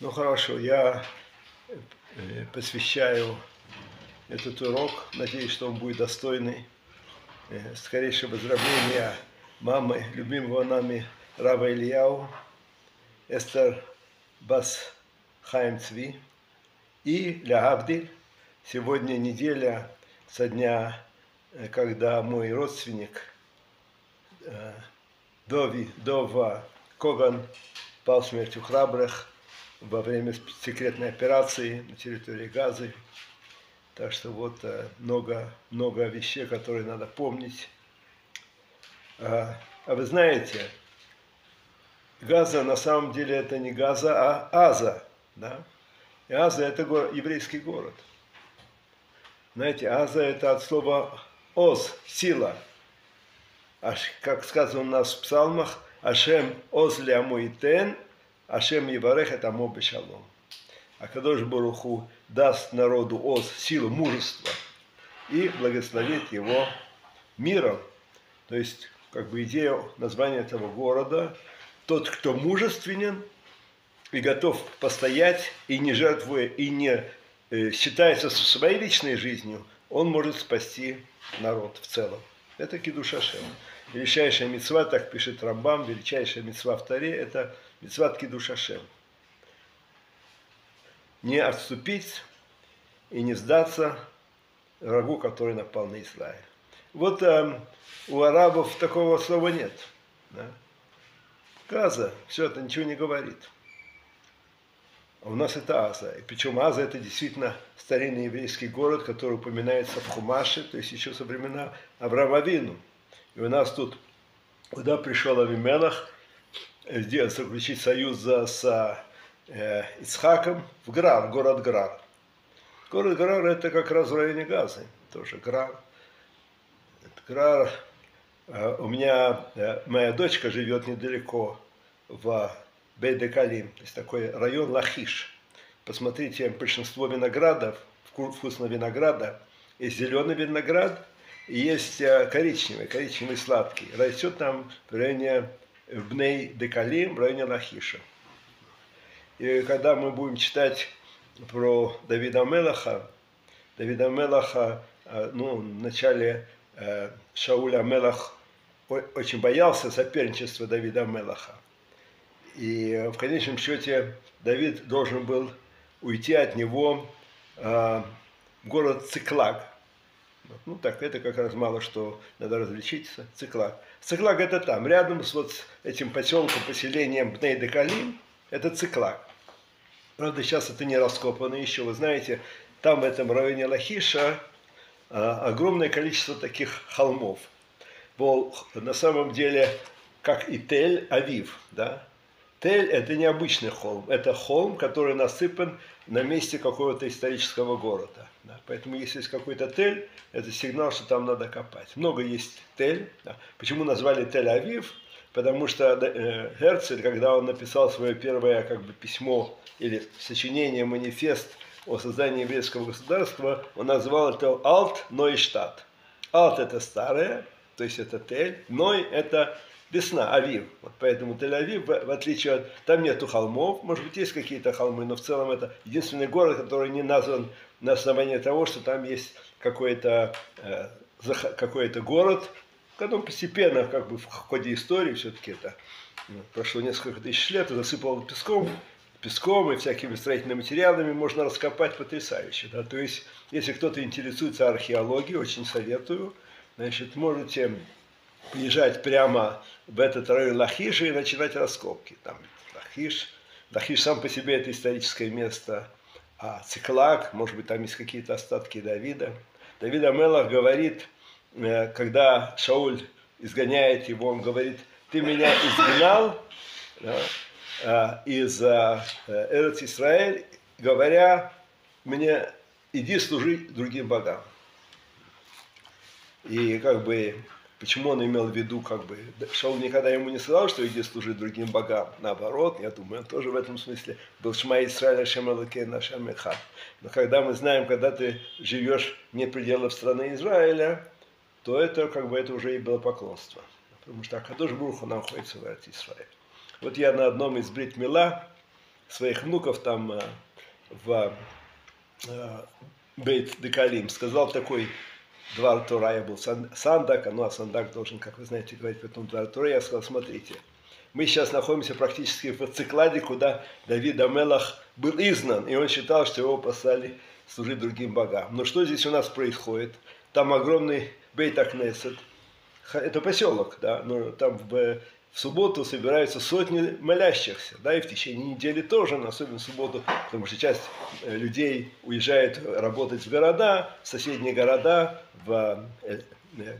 Ну хорошо, я э, посвящаю этот урок. Надеюсь, что он будет достойный. Э, скорейшее поздравления мамы, любимого нами Рава Ильяу, Эстер Бас Хайм Цви и Лягавдиль. Сегодня неделя со дня, э, когда мой родственник Дови, Дова Коган пал смертью храбрых во время секретной операции на территории Газы. Так что вот э, много, много вещей, которые надо помнить. А, а вы знаете, Газа на самом деле это не Газа, а Аза. Да? И Аза это город, еврейский город. Знаете, Аза это от слова Оз, сила. Аж, как сказано у нас в псалмах, Ашем Оз лямуитен, Ашем Еварех это Бешалом. А Кадош Баруху даст народу Оз силу мужества и благословит его миром. То есть, как бы идея названия этого города, тот, кто мужественен и готов постоять, и не жертвуя, и не э, считается со своей личной жизнью, он может спасти народ в целом. Это Кидушашем. Величайшая мецва, так пишет Рамбам, величайшая мецва в Таре, это мецва Кидушашем. Не отступить и не сдаться врагу, который напал на Израиль. Вот э, у арабов такого слова нет. Да? Газа, все это ничего не говорит. А у нас это Аза. И причем Аза это действительно старинный еврейский город, который упоминается в Хумаше, то есть еще со времена Авраама Вину. И у нас тут, куда пришел Авимелах, сделать, заключить союз с э, Ицхаком в Грар, город Грар. Город Грар это как раз в районе Газы, тоже Грар. Грар, э, у меня э, моя дочка живет недалеко в Бейдекалим, то есть такой район Лахиш. Посмотрите, большинство виноградов, вкусного винограда, есть зеленый виноград, и есть э, коричневый, коричневый сладкий. Растет там в районе Бней Декалим, в районе Лахиша. И когда мы будем читать про Давида Мелаха, Давида Мелаха, э, ну, в начале э, Шауля Мелах очень боялся соперничества Давида Мелаха. И в конечном счете Давид должен был уйти от него в город Циклаг. Ну так, это как раз мало что надо различиться. Циклаг. Циклаг это там, рядом с вот этим поселком, поселением Бней-Декалим, это Циклаг. Правда, сейчас это не раскопано еще. Вы знаете, там в этом районе Лахиша а, огромное количество таких холмов. Был на самом деле как и Тель-Авив, да, Тель – это не обычный холм, это холм, который насыпан на месте какого-то исторического города. Да. Поэтому если есть какой-то Тель, это сигнал, что там надо копать. Много есть Тель. Да. Почему назвали Тель-Авив? Потому что э, Герцель, когда он написал свое первое как бы, письмо или сочинение, манифест о создании еврейского государства, он назвал это Алт Нойштадт. Алт – это старое, то есть это Тель, Ной – это весна, Авив. Вот поэтому Тель-Авив, в отличие от... Там нету холмов, может быть, есть какие-то холмы, но в целом это единственный город, который не назван на основании того, что там есть какой-то э, какой-то город, потом постепенно, как бы в ходе истории, все-таки это ну, прошло несколько тысяч лет, и засыпал песком, песком и всякими строительными материалами можно раскопать потрясающе. Да? То есть, если кто-то интересуется археологией, очень советую, значит, можете приезжать прямо в этот район Лахиша и начинать раскопки. Там Лахиш, Лахиш сам по себе это историческое место, а Циклак, может быть, там есть какие-то остатки Давида. Давид Амелах говорит, э, когда Шауль изгоняет его, он говорит, ты меня изгнал да, э, из э, Эрц Израиль, говоря мне, иди служи другим богам. И как бы Почему он имел в виду, как бы, Шаул никогда ему не сказал, что иди служить другим богам. Наоборот, я думаю, он тоже в этом смысле был Шма Исраиль Ашем Элокей Нашем Эхад. Но когда мы знаем, когда ты живешь не пределов страны Израиля, то это, как бы, это уже и было поклонство. Потому что Акадош Бурху находится в Израиле. Вот я на одном из бритмила своих внуков там э, в э, Бейт Декалим сказал такой Двар Тура, я был Сандак, ну а Сандак должен, как вы знаете, говорить потом Двар Тура, я сказал, смотрите, мы сейчас находимся практически в цикладе, куда Давид Амелах был изгнан, и он считал, что его послали служить другим богам. Но что здесь у нас происходит? Там огромный Бейт Акнесет, это поселок, да, но там в в субботу собираются сотни молящихся, да, и в течение недели тоже, но особенно в субботу, потому что часть э, людей уезжает работать в города, в соседние города, в э, э,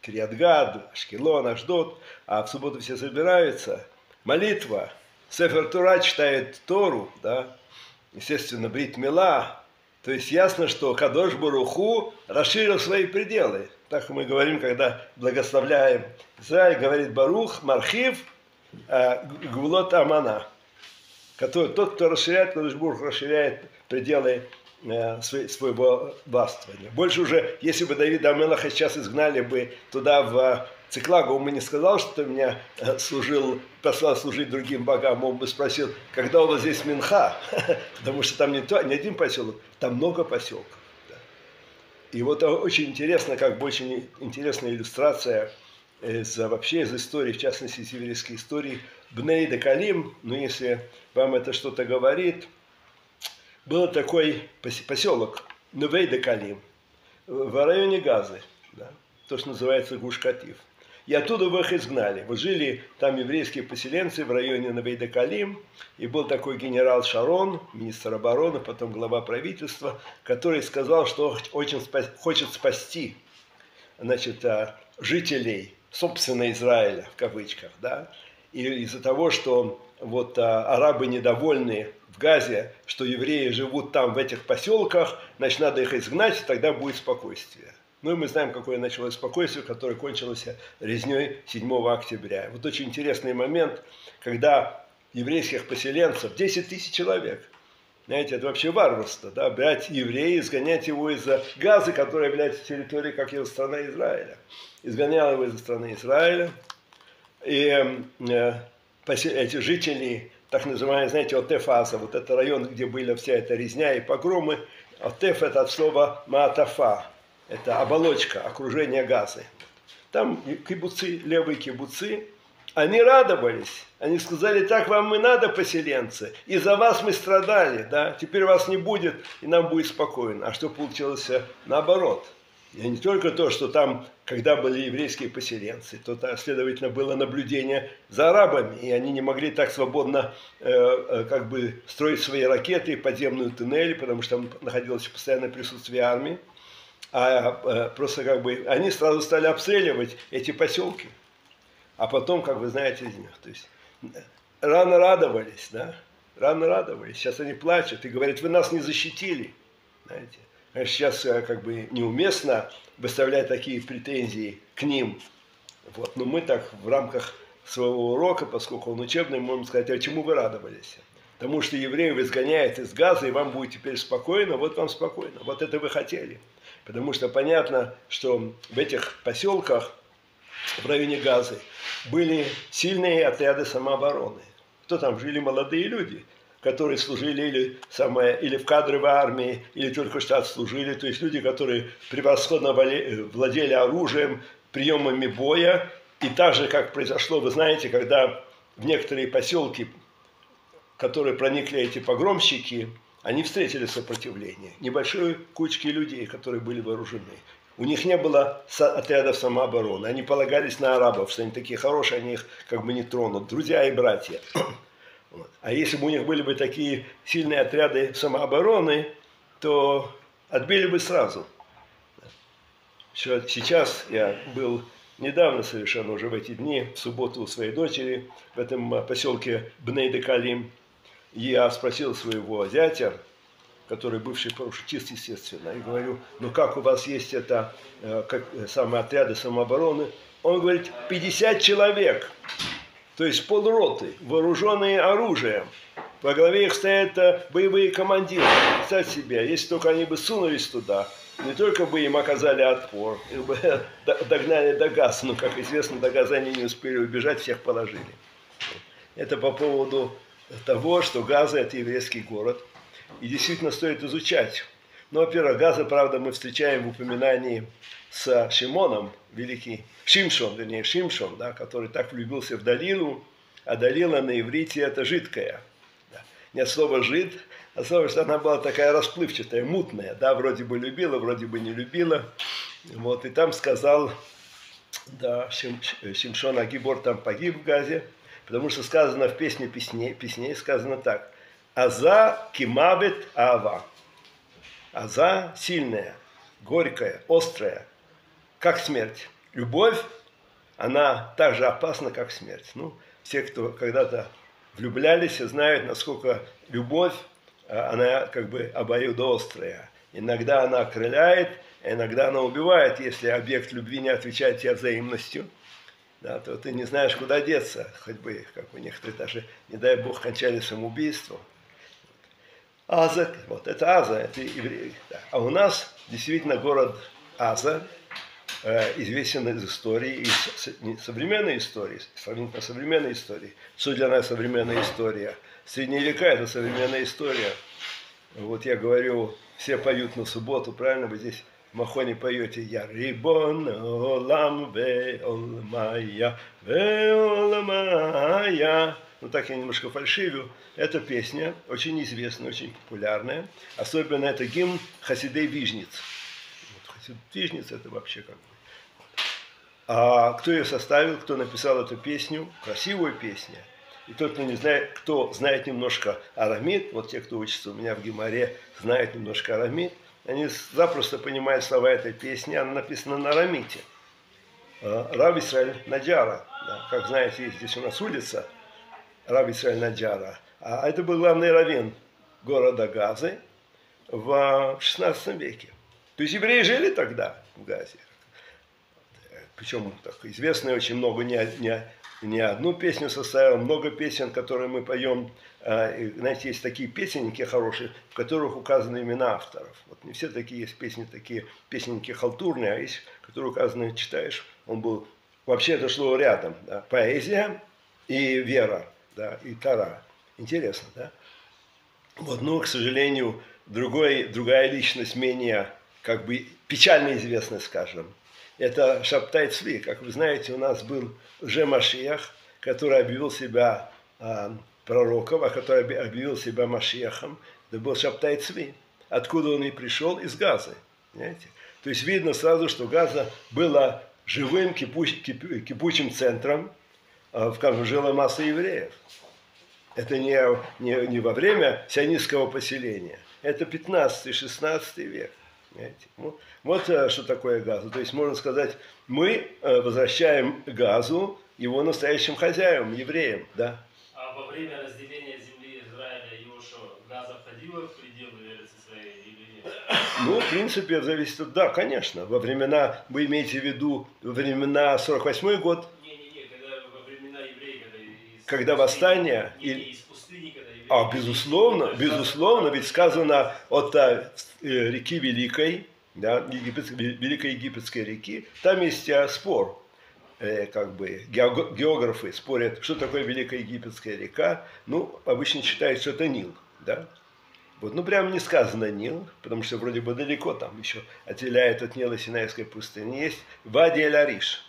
Кириатгад, Ашкелон, Ашдот, а в субботу все собираются, молитва, Сефер Тура читает Тору, да, естественно, Брит Мила, то есть ясно, что Кадош Баруху расширил свои пределы – так мы говорим, когда благословляем Израиль, говорит Барух, Мархив, э, Гвулот Амана. Который, тот, кто расширяет, Кадышбург расширяет пределы своего властвования. Больше уже, если бы Давида Амелаха сейчас изгнали бы туда в Циклагу, он бы не сказал, что меня э, служил, послал служить другим богам, он бы спросил, когда у вас здесь Минха, потому что там не, то, не один поселок, там много поселков. И вот очень интересно, как очень интересная иллюстрация из, вообще из истории, в частности из еврейской истории, Бней де Калим, ну если вам это что-то говорит, был такой поселок Нувей де Калим в районе Газы, да, то, что называется Гушкатив. И оттуда вы их изгнали. Вот жили там еврейские поселенцы в районе Навейдакалим. И был такой генерал Шарон, министр обороны, потом глава правительства, который сказал, что очень спас, хочет спасти значит, а, жителей, собственно, Израиля, в кавычках. Да? И из-за того, что вот а, арабы недовольны в Газе, что евреи живут там, в этих поселках, значит, надо их изгнать, и тогда будет спокойствие. Ну и мы знаем, какое началось спокойствие, которое кончилось резней 7 октября. Вот очень интересный момент, когда еврейских поселенцев, 10 тысяч человек, знаете, это вообще варварство, да, брать еврея, изгонять его из-за газа, который является территорией, как его страна Израиля. Изгонял его из страны Израиля. И э, эти жители, так называемые, знаете, Отефаса, вот это район, где была вся эта резня и погромы, Отеф это от слова Маатафа, это оболочка, окружение газы. Там кибуцы, левые кибуцы, они радовались. Они сказали, так вам и надо, поселенцы. И за вас мы страдали, да. Теперь вас не будет, и нам будет спокойно. А что получилось наоборот? И не только то, что там, когда были еврейские поселенцы, то, следовательно, было наблюдение за арабами, и они не могли так свободно э, э, как бы строить свои ракеты, подземные туннели, потому что там находилось постоянное присутствие армии а э, просто как бы они сразу стали обстреливать эти поселки. А потом, как вы знаете, из них. То есть рано радовались, да, рано радовались. Сейчас они плачут и говорят, вы нас не защитили. Знаете. Сейчас э, как бы неуместно выставлять такие претензии к ним. Вот. Но мы так в рамках своего урока, поскольку он учебный, можем сказать, а чему вы радовались? Потому что евреев изгоняет из газа, и вам будет теперь спокойно, вот вам спокойно, вот это вы хотели. Потому что понятно, что в этих поселках в районе Газы были сильные отряды самообороны. Кто там жили молодые люди, которые служили или, самое, или в кадровой армии, или только что отслужили. То есть люди, которые превосходно владели оружием, приемами боя. И так же, как произошло, вы знаете, когда в некоторые поселки, которые проникли эти погромщики, они встретили сопротивление. Небольшой кучки людей, которые были вооружены. У них не было отрядов самообороны. Они полагались на арабов, что они такие хорошие, они их как бы не тронут. Друзья и братья. А если бы у них были бы такие сильные отряды самообороны, то отбили бы сразу. Сейчас я был недавно совершенно, уже в эти дни, в субботу у своей дочери, в этом поселке Бней-де-Калим, я спросил своего зятя, который бывший парашютист, естественно, и говорю, ну как у вас есть это, э, как, э, самые отряды самообороны? Он говорит, 50 человек, то есть полроты, вооруженные оружием. Во главе их стоят э, боевые командиры. Представьте себе, если только они бы сунулись туда, не только бы им оказали отпор, их бы догнали до газа, но, как известно, до газа они не успели убежать, всех положили. это по поводу того, что Газа – это еврейский город. И действительно стоит изучать. Ну, во-первых, Газа, правда, мы встречаем в упоминании с Шимоном, великий Шимшон, вернее, Шимшон, да, который так влюбился в Далилу, а Далила на иврите – это жидкая. Да. Не от «жид», а слово, что она была такая расплывчатая, мутная, да, вроде бы любила, вроде бы не любила. Вот, и там сказал, да, Шим, Шимшон Агибор там погиб в Газе, потому что сказано в песне песней, песней сказано так. Аза кимавит ава. Аза сильная, горькая, острая, как смерть. Любовь, она так же опасна, как смерть. Ну, все, кто когда-то влюблялись, знают, насколько любовь, а, она как бы обоюдоострая. Иногда она окрыляет, а иногда она убивает, если объект любви не отвечает тебе взаимностью. Да, то ты не знаешь, куда деться, хоть бы, как у некоторых даже, не дай бог, кончали самоубийством. Аза, вот это Аза, это евреи. А у нас действительно город Аза, э, известен из истории, из современной истории, сравнительно современной истории. Что для нас современная история? Средние века – это современная история. Вот я говорю, все поют на субботу, правильно? Вы здесь в Махоне поете «Я рибон олам ве олмая, ве олмая». Ну так я немножко фальшивю. Эта песня очень известная, очень популярная. Особенно это гимн Хасидей Вижниц. Вот, Хасид Вижниц это вообще как бы. А кто ее составил, кто написал эту песню? Красивую песню. И тот, кто не знает, кто знает немножко арамид, вот те, кто учится у меня в Гимаре, знают немножко арамид, они запросто понимают слова этой песни, она написана на арамите. А, Рав Исраиль Наджара, да, как знаете, здесь у нас улица Рав Исраиль Наджара, а это был главный раввин города Газы в 16 веке. То есть евреи жили тогда в Газе. Причем так, известно очень много не, не, не одну песню составил, много песен, которые мы поем. А, знаете, есть такие песенники хорошие, в которых указаны имена авторов. Вот не все такие есть песни, такие песенники халтурные, а есть, которые указаны, читаешь, он был, вообще это шло рядом, да, поэзия и вера, да, и тара. Интересно, да? Вот, но, к сожалению, другой, другая личность менее, как бы, печально известна, скажем, это Шаптай Цви. Как вы знаете, у нас был уже Машиях, который объявил себя а, пророком, а который объявил себя Машиахом. Это был Шаптай Цви. Откуда он и пришел? Из Газы. Понимаете? То есть видно сразу, что Газа была живым кипуч, кип, кипучим центром, в котором жила масса евреев. Это не, не, не во время сионистского поселения. Это 15-16 век. Понимаете? Вот, вот э, что такое газу. То есть можно сказать, мы э, возвращаем газу его настоящим хозяевам, евреям. Да? А во время разделения земли Израиля что, газа входила в пределы своей или нет? Ну, в принципе, зависит от... Да, конечно. Во времена, вы имеете в виду, времена 48 год? Не-не-не, когда во времена евреев, когда... Восстание... Когда а, безусловно, безусловно, ведь сказано от э, реки Великой, да, Великой Египетской реки, там есть э, спор, э, как бы географы спорят, что такое Великая Египетская река, ну, обычно считают, что это Нил, да, вот, ну, прямо не сказано Нил, потому что вроде бы далеко там еще отделяет от Нила Синайской пустыни. Есть Вади Аль-Ариш,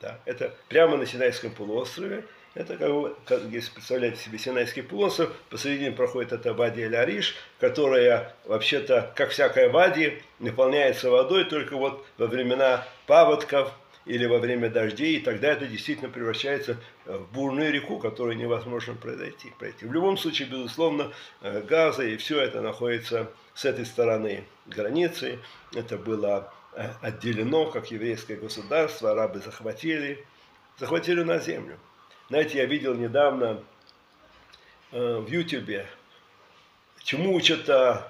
да, это прямо на Синайском полуострове, это как бы, как, если представляете себе Синайский полуостров, посередине проходит эта вади Эль-Ариш, которая вообще-то, как всякая вади, наполняется водой только вот во времена паводков или во время дождей, и тогда это действительно превращается в бурную реку, которую невозможно пройти. пройти. В любом случае, безусловно, э, Газа и все это находится с этой стороны границы. Это было э, отделено как еврейское государство, арабы захватили, захватили на землю. Знаете, я видел недавно э, в Ютубе, чему учат э,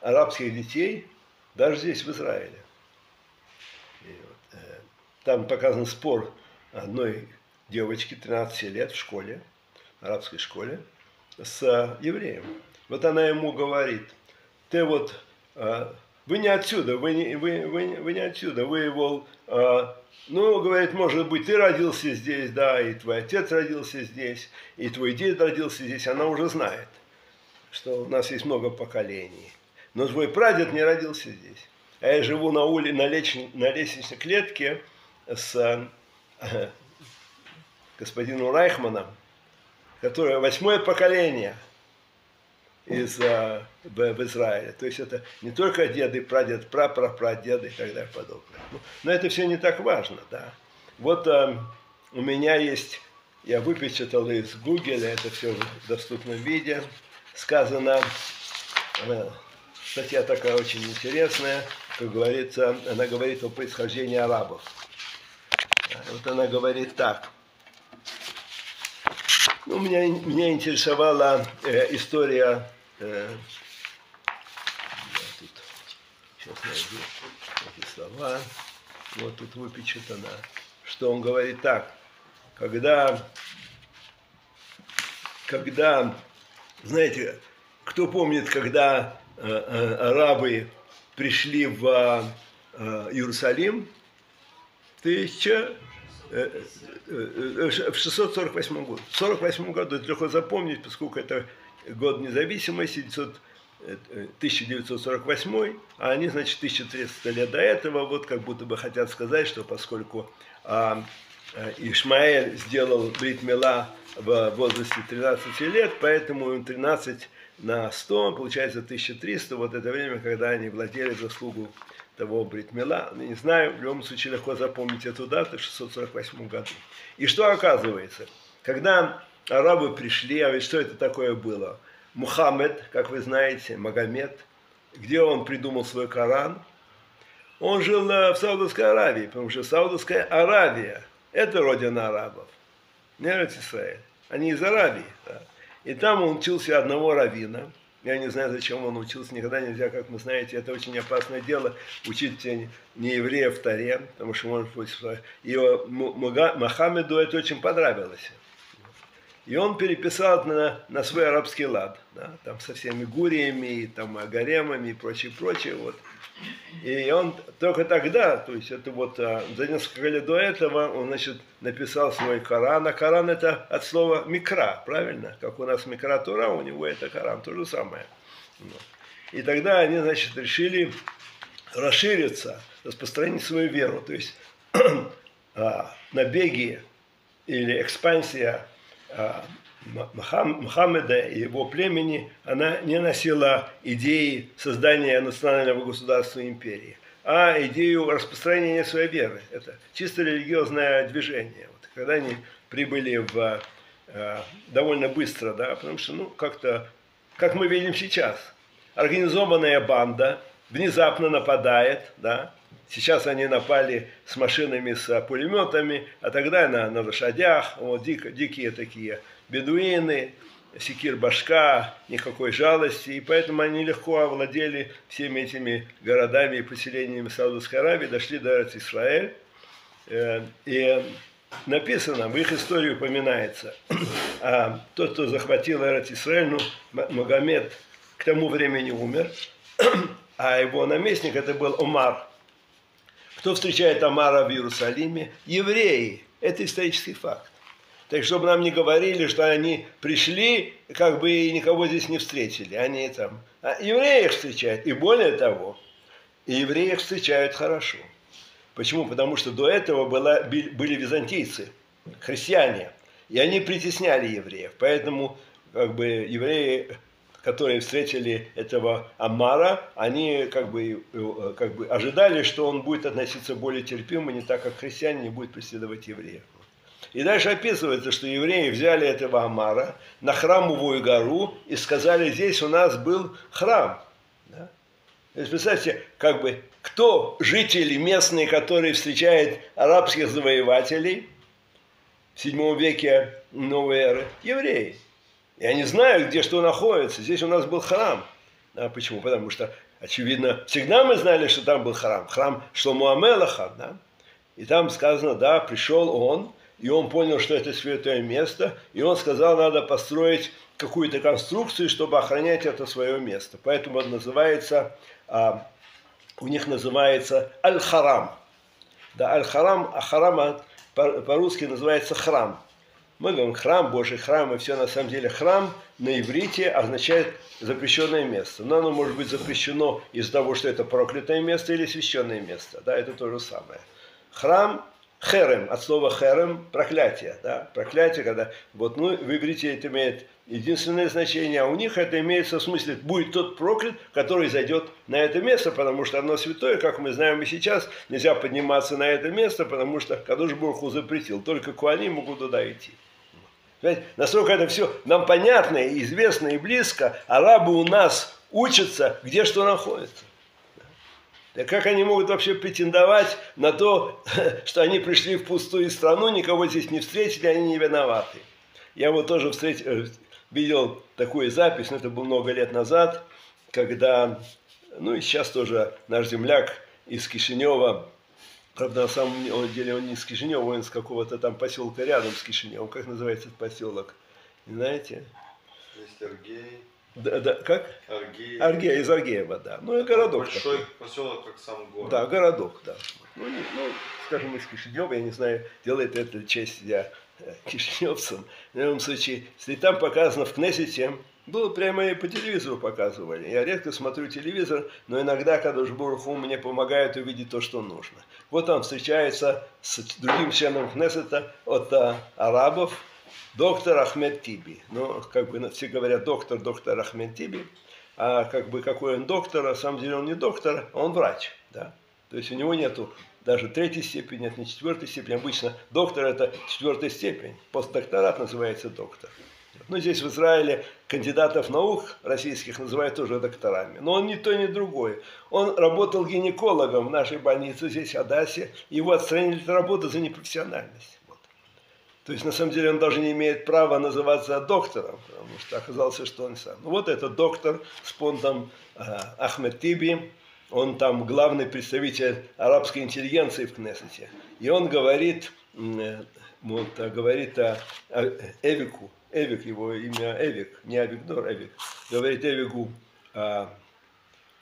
арабских детей, даже здесь, в Израиле. Вот, э, там показан спор одной девочки 13 лет в школе, арабской школе, с евреем. Вот она ему говорит, ты вот, вы не отсюда, вы не, вы, вы, вы не отсюда, вы его, а, ну, говорит, может быть, ты родился здесь, да, и твой отец родился здесь, и твой дед родился здесь, она уже знает, что у нас есть много поколений. Но твой прадед не родился здесь. А я живу на, улице, на, леч, на лестничной клетке с э, господином Райхманом, которое восьмое поколение – из, а, в, Израиле. То есть это не только деды, прадед, прапрапрадеды и так далее подобное. Но это все не так важно, да. Вот а, у меня есть, я выпечатал из Гугеля, это все в доступном виде, сказано, а, статья такая очень интересная, как говорится, она говорит о происхождении арабов. Вот она говорит так. Ну, меня, меня интересовала э, история Э, сейчас найду эти слова. Вот тут выпечатано, что он говорит так. Когда, когда, знаете, кто помнит, когда э, э, арабы пришли в э, Иерусалим, тысяча э, в 648 году. В 48 году это легко запомнить, поскольку это год независимости, 1948, э, а они, значит, 1300 лет до этого, вот как будто бы хотят сказать, что поскольку а, э, Ишмаэль сделал Брит Мила в возрасте 13 лет, поэтому им 13 на 100, получается 1300, вот это время, когда они владели заслугу того Бритмила, не знаю, в любом случае легко запомнить эту дату, в 648 году. И что оказывается? Когда арабы пришли, а ведь что это такое было? Мухаммед, как вы знаете, Магомед, где он придумал свой Коран? Он жил в Саудовской Аравии, потому что Саудовская Аравия – это родина арабов, не Израиль. Они из Аравии. Да. И там он учился одного равина. Я не знаю, зачем он учился. Никогда нельзя, как вы знаете, это очень опасное дело, учить не еврея в Таре, потому что может быть... И Мухаммеду это очень понравилось. И он переписал на, на свой арабский лад, да, там со всеми гуриями, там, гаремами и прочее, прочее. Вот. И он только тогда, то есть это вот а, за несколько лет до этого, он, значит, написал свой Коран. А Коран это от слова микра, правильно? Как у нас микра Тура, у него это Коран, то же самое. И тогда они, значит, решили расшириться, распространить свою веру. То есть а, набеги или экспансия Мухаммеда и его племени, она не носила идеи создания национального государства и империи, а идею распространения своей веры. Это чисто религиозное движение. Вот, когда они прибыли в, э, довольно быстро, да, потому что, ну, как-то, как мы видим сейчас, организованная банда внезапно нападает, да, Сейчас они напали с машинами, с пулеметами, а тогда на, на лошадях, вот, дик, дикие такие бедуины, секир башка, никакой жалости, и поэтому они легко овладели всеми этими городами и поселениями Саудовской Аравии, дошли до Израиль. Э, и написано, в их истории упоминается, а тот, кто захватил Эрет Исраэль, ну, Магомед к тому времени умер, а его наместник это был Умар, кто встречает Амара в Иерусалиме? Евреи. Это исторический факт. Так чтобы нам не говорили, что они пришли, как бы и никого здесь не встретили. Они там. А евреи их встречают. И более того, и евреи их встречают хорошо. Почему? Потому что до этого была, были византийцы, христиане. И они притесняли евреев. Поэтому как бы евреи которые встретили этого Амара, они как бы, э, как бы ожидали, что он будет относиться более терпимо, не так, как христиане, не будет преследовать евреев. И дальше описывается, что евреи взяли этого Амара на храмовую гору и сказали, здесь у нас был храм. Да? То есть, представьте, как бы, кто жители местные, которые встречают арабских завоевателей в 7 веке новой эры? Евреи. Я не знаю, где что находится. Здесь у нас был храм. А почему? Потому что, очевидно, всегда мы знали, что там был храм. Храм Шлому Амелаха. Да? И там сказано, да, пришел он, и он понял, что это святое место, и он сказал, надо построить какую-то конструкцию, чтобы охранять это свое место. Поэтому он называется а, у них называется Аль-Харам. Да, Аль-Харам, а Харам по-русски называется храм. Мы говорим храм, Божий храм, и все на самом деле храм на иврите означает запрещенное место. Но оно может быть запрещено из-за того, что это проклятое место или священное место. Да, это то же самое. Храм херем, от слова херем – проклятие. Да? Проклятие, когда вот, ну, в иврите это имеет единственное значение, а у них это имеется в смысле, будет тот проклят, который зайдет на это место, потому что оно святое, как мы знаем и сейчас, нельзя подниматься на это место, потому что Кадуш Бурху запретил, только куани могут туда идти. Понимаете? Насколько это все нам понятно, и известно и близко, арабы у нас учатся, где что находится. Да как они могут вообще претендовать на то, что они пришли в пустую страну, никого здесь не встретили, они не виноваты. Я вот тоже встретил, э, видел такую запись, но это было много лет назад, когда, ну и сейчас тоже наш земляк из Кишинева, правда, на самом деле он не из Кишинева, он из какого-то там поселка рядом с Кишиневым. Как называется этот поселок? Не знаете? Есть Аргей. Да, да, как? Аргей. Аргея, из Аргеева, да. Ну и городок. Большой такой. поселок, как сам город. Да, городок, да. Ну, не, ну, скажем, из Кишинева, я не знаю, делает это честь я э, кишиневцам. В любом случае, если там показано в Кнессете, было прямо и по телевизору показывали. Я редко смотрю телевизор, но иногда, когда уж Буруху мне помогает увидеть то, что нужно. Вот он встречается с другим членом Кнессета от а, арабов, доктор Ахмед Тиби. Ну, как бы все говорят доктор, доктор Ахмед Тиби. А как бы какой он доктор, на самом деле он не доктор, а он врач. Да? То есть у него нету даже третьей степени, нет, не четвертой степени. Обычно доктор это четвертая степень. Постдокторат называется доктор. Но здесь в Израиле кандидатов наук российских называют тоже докторами. Но он ни то, ни другой. Он работал гинекологом в нашей больнице здесь, в Адасе. Его отстранили от работы за непрофессиональность. То есть, на самом деле, он даже не имеет права называться доктором, потому что оказалось, что он сам. Ну, вот этот доктор с понтом э, Ахмед Тиби, он там главный представитель арабской интеллигенции в Кнессете. И он говорит, э, вот, а, говорит о, о Эвику, Эвик, его имя Эвик, не Авигдор, Эвик, говорит Эвику, э,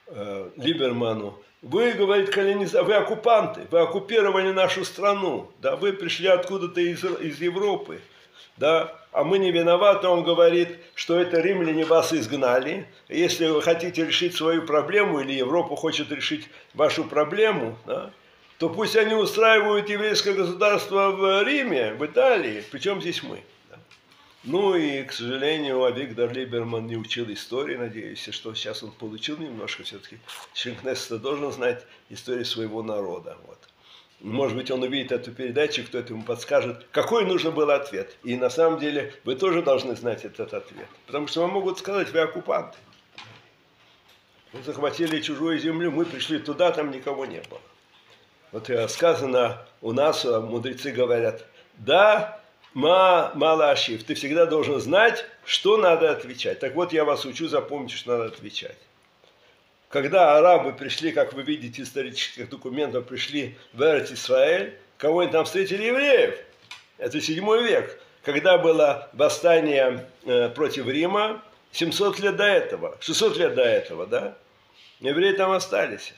э, Либерману, вы, говорит, колониза... вы оккупанты, вы оккупировали нашу страну, да, вы пришли откуда-то из, из Европы, да, а мы не виноваты, он говорит, что это римляне вас изгнали. Если вы хотите решить свою проблему, или Европа хочет решить вашу проблему, да, то пусть они устраивают еврейское государство в Риме, в Италии, причем здесь мы. Ну и, к сожалению, Виктор Либерман не учил истории, надеюсь, что сейчас он получил немножко все-таки. Шинкнесса должен знать историю своего народа. Вот. Может быть, он увидит эту передачу, кто-то ему подскажет, какой нужен был ответ. И на самом деле вы тоже должны знать этот ответ. Потому что вам могут сказать, вы оккупанты. Мы захватили чужую землю, мы пришли туда, там никого не было. Вот сказано у нас, э, мудрецы говорят, да, Ма Малашив, ты всегда должен знать, что надо отвечать. Так вот, я вас учу, запомните, что надо отвечать. Когда арабы пришли, как вы видите, исторических документов, пришли в Эрт Исраэль, кого они там встретили? Евреев. Это седьмой век. Когда было восстание э, против Рима, 700 лет до этого, 600 лет до этого, да? Евреи там остались.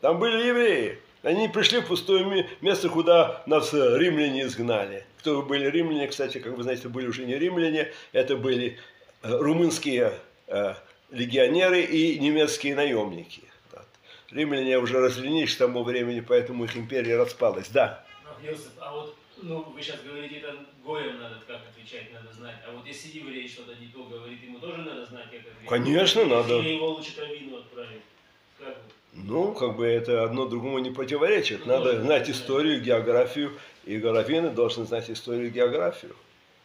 Там были евреи. Они пришли в пустое место, куда нас э, римляне изгнали. Кто были римляне, кстати, как вы знаете, были уже не римляне, это были э, румынские э, легионеры и немецкие наемники. Римляне уже разленились к тому времени, поэтому их империя распалась. Да. Йосиф, а вот ну, вы сейчас говорите, это гоем надо как отвечать, надо знать. А вот если еврей что-то не то говорит, ему тоже надо знать, как отвечать? Конечно, надо. Или его лучше раввину отправить? Как ну, как бы это одно другому не противоречит. Надо знать историю, географию, и раввины должны знать историю и географию.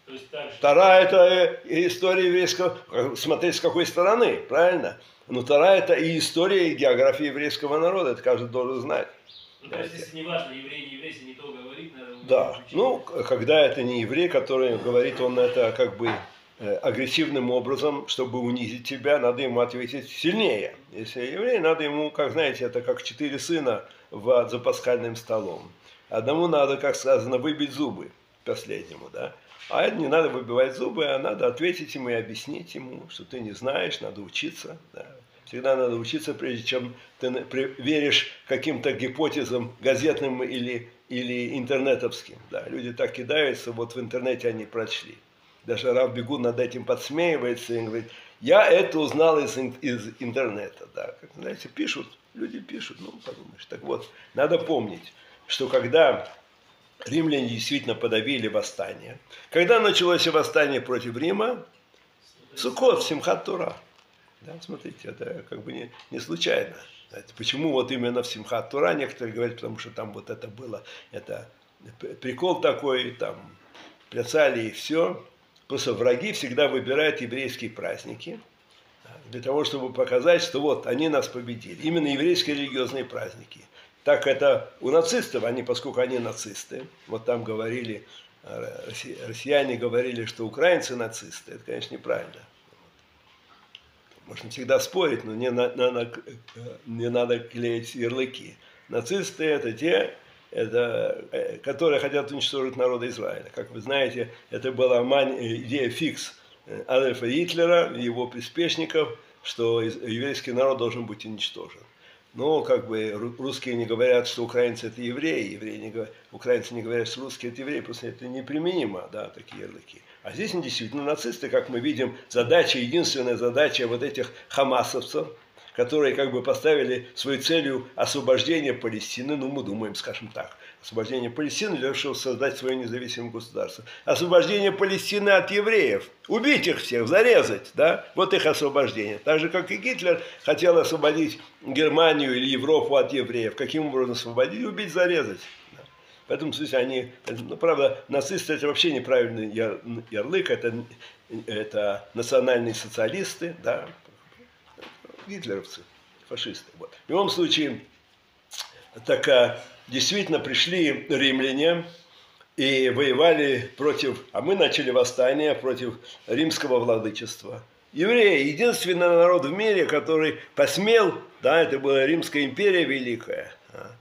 То есть, так, Тара – это история еврейского, смотреть с какой стороны, правильно? Но Тара – это и история, и география еврейского народа, это каждый должен знать. Ну, то есть, если не важно, еврей, не еврей, если не то говорит, надо... Да, ну, когда это не еврей, который говорит, он это как бы Э, агрессивным образом, чтобы унизить тебя, надо ему ответить сильнее. Если еврей, надо ему, как знаете, это как четыре сына в, за пасхальным столом. Одному надо, как сказано, выбить зубы последнему, да. А это не надо выбивать зубы, а надо ответить ему и объяснить ему, что ты не знаешь, надо учиться. Да. Всегда надо учиться, прежде чем ты веришь каким-то гипотезам газетным или, или интернетовским. Да, люди так кидаются, вот в интернете они прочли. Даже Рав Бегун над этим подсмеивается и говорит, я это узнал из, из интернета. Да. Как знаете, пишут, люди пишут, ну подумаешь. Так вот, надо помнить, что когда римляне действительно подавили восстание, когда началось восстание против Рима, Сукот, Симхат Тура. Да, смотрите, это как бы не, не случайно. Почему вот именно в Симхат Тура некоторые говорят, потому что там вот это было, это прикол такой, там плясали и все. Просто враги всегда выбирают еврейские праздники для того, чтобы показать, что вот они нас победили. Именно еврейские религиозные праздники. Так это у нацистов, они, поскольку они нацисты, вот там говорили, э, россияне говорили, что украинцы нацисты, это, конечно, неправильно. Можно всегда спорить, но не надо, не надо клеить ярлыки. Нацисты – это те, это, э, которые хотят уничтожить народы Израиля. Как вы знаете, это была идея фикс э, Адольфа Гитлера и его приспешников, что еврейский народ должен быть уничтожен. Но как бы русские не говорят, что украинцы это евреи, евреи не говорят, украинцы не говорят, что русские это евреи, просто это неприменимо, да, такие ярлыки. А здесь они действительно нацисты, как мы видим, задача, единственная задача вот этих хамасовцев – которые как бы поставили своей целью освобождение Палестины, ну мы думаем, скажем так, освобождение Палестины для того, чтобы создать свое независимое государство. Освобождение Палестины от евреев, убить их всех, зарезать, да, вот их освобождение. Так же, как и Гитлер хотел освободить Германию или Европу от евреев. Каким образом освободить? Убить, зарезать. В этом смысле они, ну, правда, нацисты это вообще неправильный ярлык, это, это национальные социалисты, да, гитлеровцы, фашисты. Вот. В любом случае, так а, действительно пришли римляне и воевали против, а мы начали восстание против римского владычества. Евреи – единственный народ в мире, который посмел, да, это была Римская империя великая, а.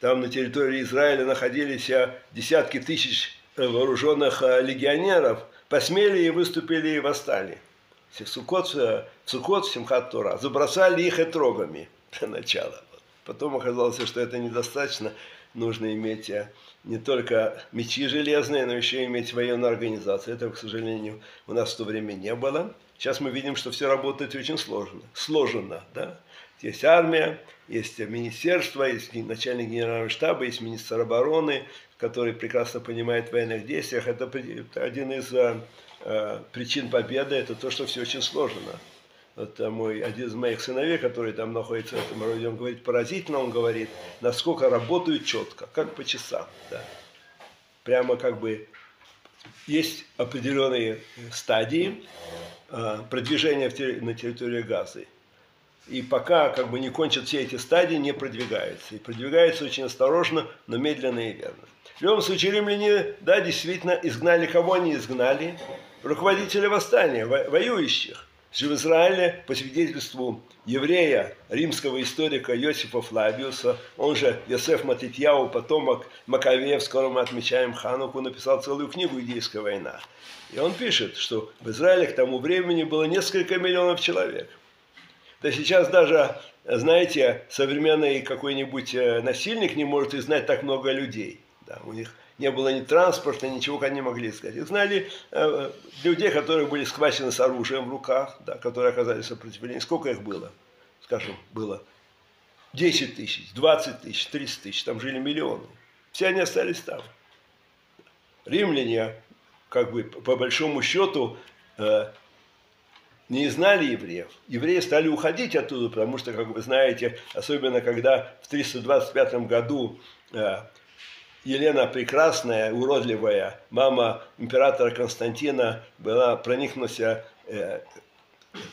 там на территории Израиля находились а, десятки тысяч вооруженных легионеров, посмели и выступили и восстали. Сукот, Сукот Симхат Тора, забросали их этрогами для начала. Потом оказалось, что это недостаточно, нужно иметь э, не только мечи железные, но еще иметь военную организацию. Этого, к сожалению, у нас в то время не было. Сейчас мы видим, что все работает очень сложно. Сложено, да? Есть армия, есть министерство, есть начальник генерального штаба, есть министр обороны, который прекрасно понимает в военных действиях. Это один из э, Э, причин победы, это то, что все очень сложно. Вот э, мой, один из моих сыновей, который там находится в этом роде, он говорит поразительно, он говорит, насколько работают четко, как по часам. Да. Прямо как бы есть определенные стадии э, продвижения на территории Газы. И пока как бы не кончат все эти стадии, не продвигаются. И продвигаются очень осторожно, но медленно и верно. В любом случае, римляне, да, действительно, изгнали кого они изгнали? Руководителя восстания, воюющих. Же в Израиле, по свидетельству еврея, римского историка Йосифа Флавиуса, он же Йосеф Матитьяу, потомок Маковеев, скоро мы отмечаем Хануку, написал целую книгу «Идейская война». И он пишет, что в Израиле к тому времени было несколько миллионов человек. Да сейчас даже, знаете, современный какой-нибудь э, насильник не может изгнать так много людей. Да, у них не было ни транспорта, ничего, они могли сказать. Их знали э, людей, которые были схвачены с оружием в руках, да, которые оказались в сопротивлении. Сколько их было? Скажем, было 10 тысяч, 20 тысяч, 30 тысяч, там жили миллионы. Все они остались там. Римляне, как бы по большому счету, э, не знали евреев. Евреи стали уходить оттуда, потому что, как вы знаете, особенно когда в 325 году э, Елена Прекрасная, уродливая, мама императора Константина, была проникнута э,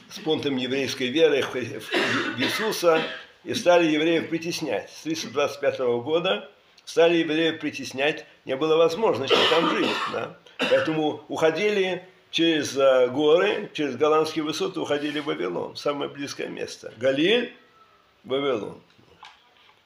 с понтом еврейской веры в, в Иисуса и стали евреев притеснять. С 325 года стали евреев притеснять, не было возможности там жить. Да? Поэтому уходили через э, горы, через голландские высоты, уходили в Вавилон, самое близкое место. Галиль, Вавилон.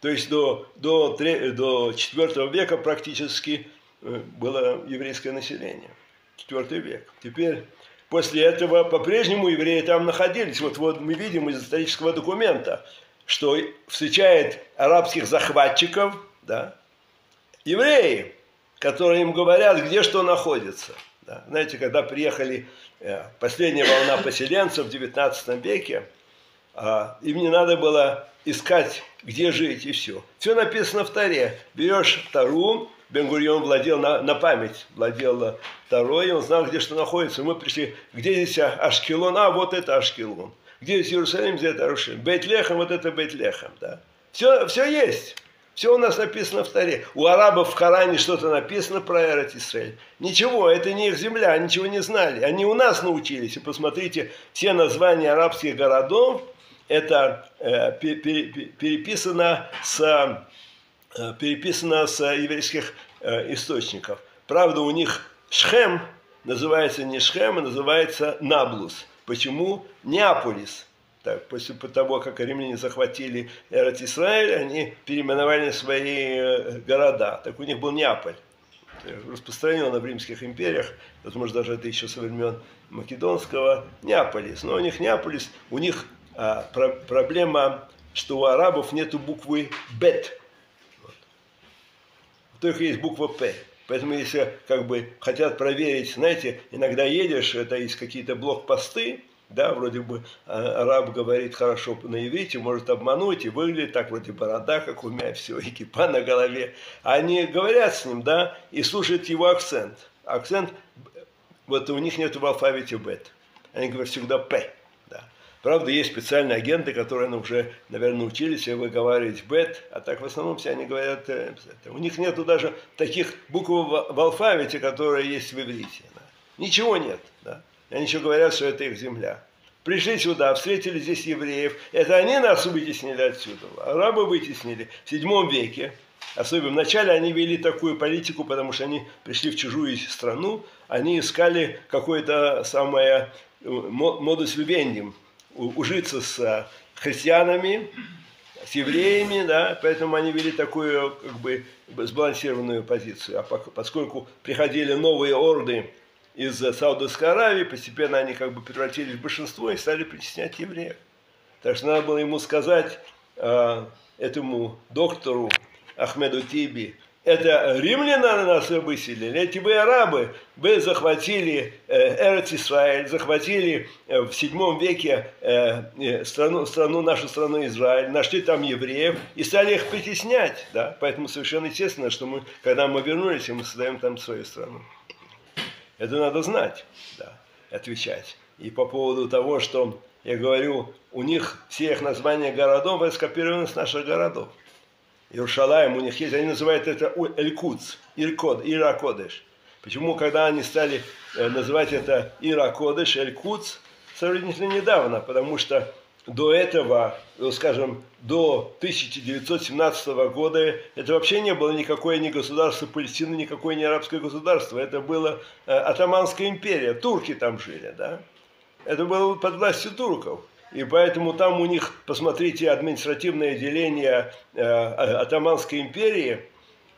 То есть до, до, до 4 века практически э, было еврейское население. 4 век. Теперь После этого по-прежнему евреи там находились. Вот, вот мы видим из исторического документа, что встречает арабских захватчиков, да, евреи, которые им говорят, где что находится. Да. Знаете, когда приехали э, последняя волна поселенцев в 19 веке, а, им не надо было искать, где жить и все. Все написано в Таре. Берешь Тару, Бенгурьон владел на, на память, владел Тарой, он знал, где что находится. Мы пришли, где здесь Ашкелон? А, вот это Ашкелон. Где здесь Иерусалим? Где это Иерусалим? Бейтлехем, вот это Бейтлехем. Да. Все, все есть. Все у нас написано в Таре. У арабов в Коране что-то написано про Исраэль. Ничего, это не их земля, ничего не знали. Они у нас научились. И посмотрите, все названия арабских городов, это э, переписано с, э, переписано с еврейских э, источников. Правда, у них Шхем называется не Шхем, а называется Наблус. Почему? Неаполис. Так, после того, как римляне захватили Эрот Израиль, они переименовали свои города. Так у них был Неаполь. Распространен в римских империях, возможно, даже это еще со времен Македонского, Неаполис. Но у них Неаполис, у них а, про, проблема, что у арабов нету буквы «бет». Вот. Только есть буква «п». Поэтому если как бы хотят проверить, знаете, иногда едешь, это есть какие-то блокпосты, да, вроде бы а, араб говорит хорошо на иврите, может обмануть, и выглядит так, вроде борода, как у меня, все, и кипа на голове. Они говорят с ним, да, и слушают его акцент. Акцент, вот у них нет в алфавите бет. Они говорят всегда п. Правда, есть специальные агенты, которые ну, уже, наверное, научились выговаривать бет, а так в основном все они говорят э, У них нету даже таких букв в алфавите, которые есть в иврите. Да. Ничего нет. Да. Они еще говорят, что это их земля. Пришли сюда, встретили здесь евреев. Это они нас вытеснили отсюда. Арабы вытеснили в седьмом веке. Особенно вначале они вели такую политику, потому что они пришли в чужую страну, они искали какое-то самое э, модус вивендиум, ужиться с э, христианами, с евреями, да, поэтому они вели такую как бы сбалансированную позицию. А поскольку приходили новые орды из Саудовской Аравии, постепенно они как бы превратились в большинство и стали притеснять евреев. Так что надо было ему сказать э, этому доктору Ахмеду Тиби, это римляне нас выселили, эти вы арабы, вы захватили э, Эрец Исраиль, захватили э, в седьмом веке э, страну, страну, нашу страну Израиль, нашли там евреев и стали их притеснять. Да? Поэтому совершенно естественно, что мы, когда мы вернулись, мы создаем там свою страну. Это надо знать, да, отвечать. И по поводу того, что я говорю, у них все их названия городов скопированы с наших городов. Иерушалаем у них есть, они называют это Эль-Куц, Иркод, Иракодыш. Почему, когда они стали э, называть это Иракодыш, Эль-Куц, сравнительно недавно, потому что до этого, ну, скажем, до 1917 года это вообще не было никакое ни государство Палестины, никакое не арабское государство. Это была э, Атаманская империя, турки там жили, да. Это было под властью турков. И поэтому там у них, посмотрите, административное деление э, Атаманской империи,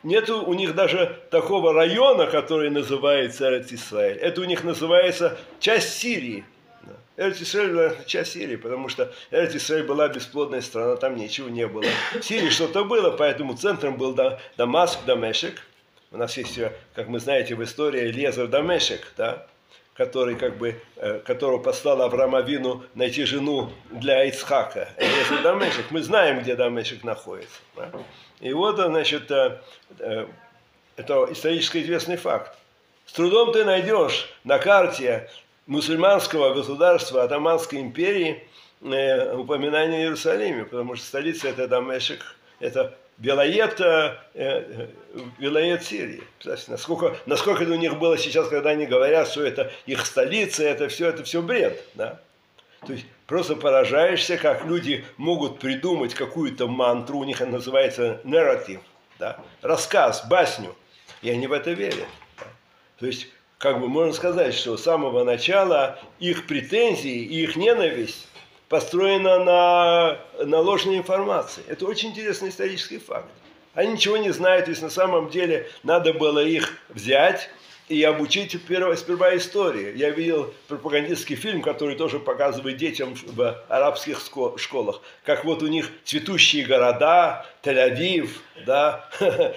нет у них даже такого района, который называется Эрцисраэль. Это у них называется часть Сирии. Эрцисраэль была часть Сирии, потому что Эрцисраэль была бесплодная страна, там ничего не было. В Сирии что-то было, поэтому центром был Дамаск, Дамешек. У нас есть, как мы знаете, в истории Лезер Дамешек, да? Который как бы, э, которого послал Авраам Авину найти жену для Ицхака. Это Дамешек. Мы знаем, где Дамешек находится. Да? И вот, значит, э, э, это исторически известный факт. С трудом ты найдешь на карте мусульманского государства, Атаманской империи, упоминание о Иерусалиме, потому что столица это Дамешек, это Вилает, э, э, Вилает Сирии. Представляете, насколько, насколько это у них было сейчас, когда они говорят, что это их столица, это все, это все бред. Да? То есть просто поражаешься, как люди могут придумать какую-то мантру, у них это называется нарратив, да? рассказ, басню, и они в это верят. Да? То есть, как бы можно сказать, что с самого начала их претензии и их ненависть построена на, на ложной информации. Это очень интересный исторический факт. Они ничего не знают, есть на самом деле надо было их взять и обучить сперва, сперва истории. Я видел пропагандистский фильм, который тоже показывает детям в арабских школах, как вот у них цветущие города, Тель-Авив, да,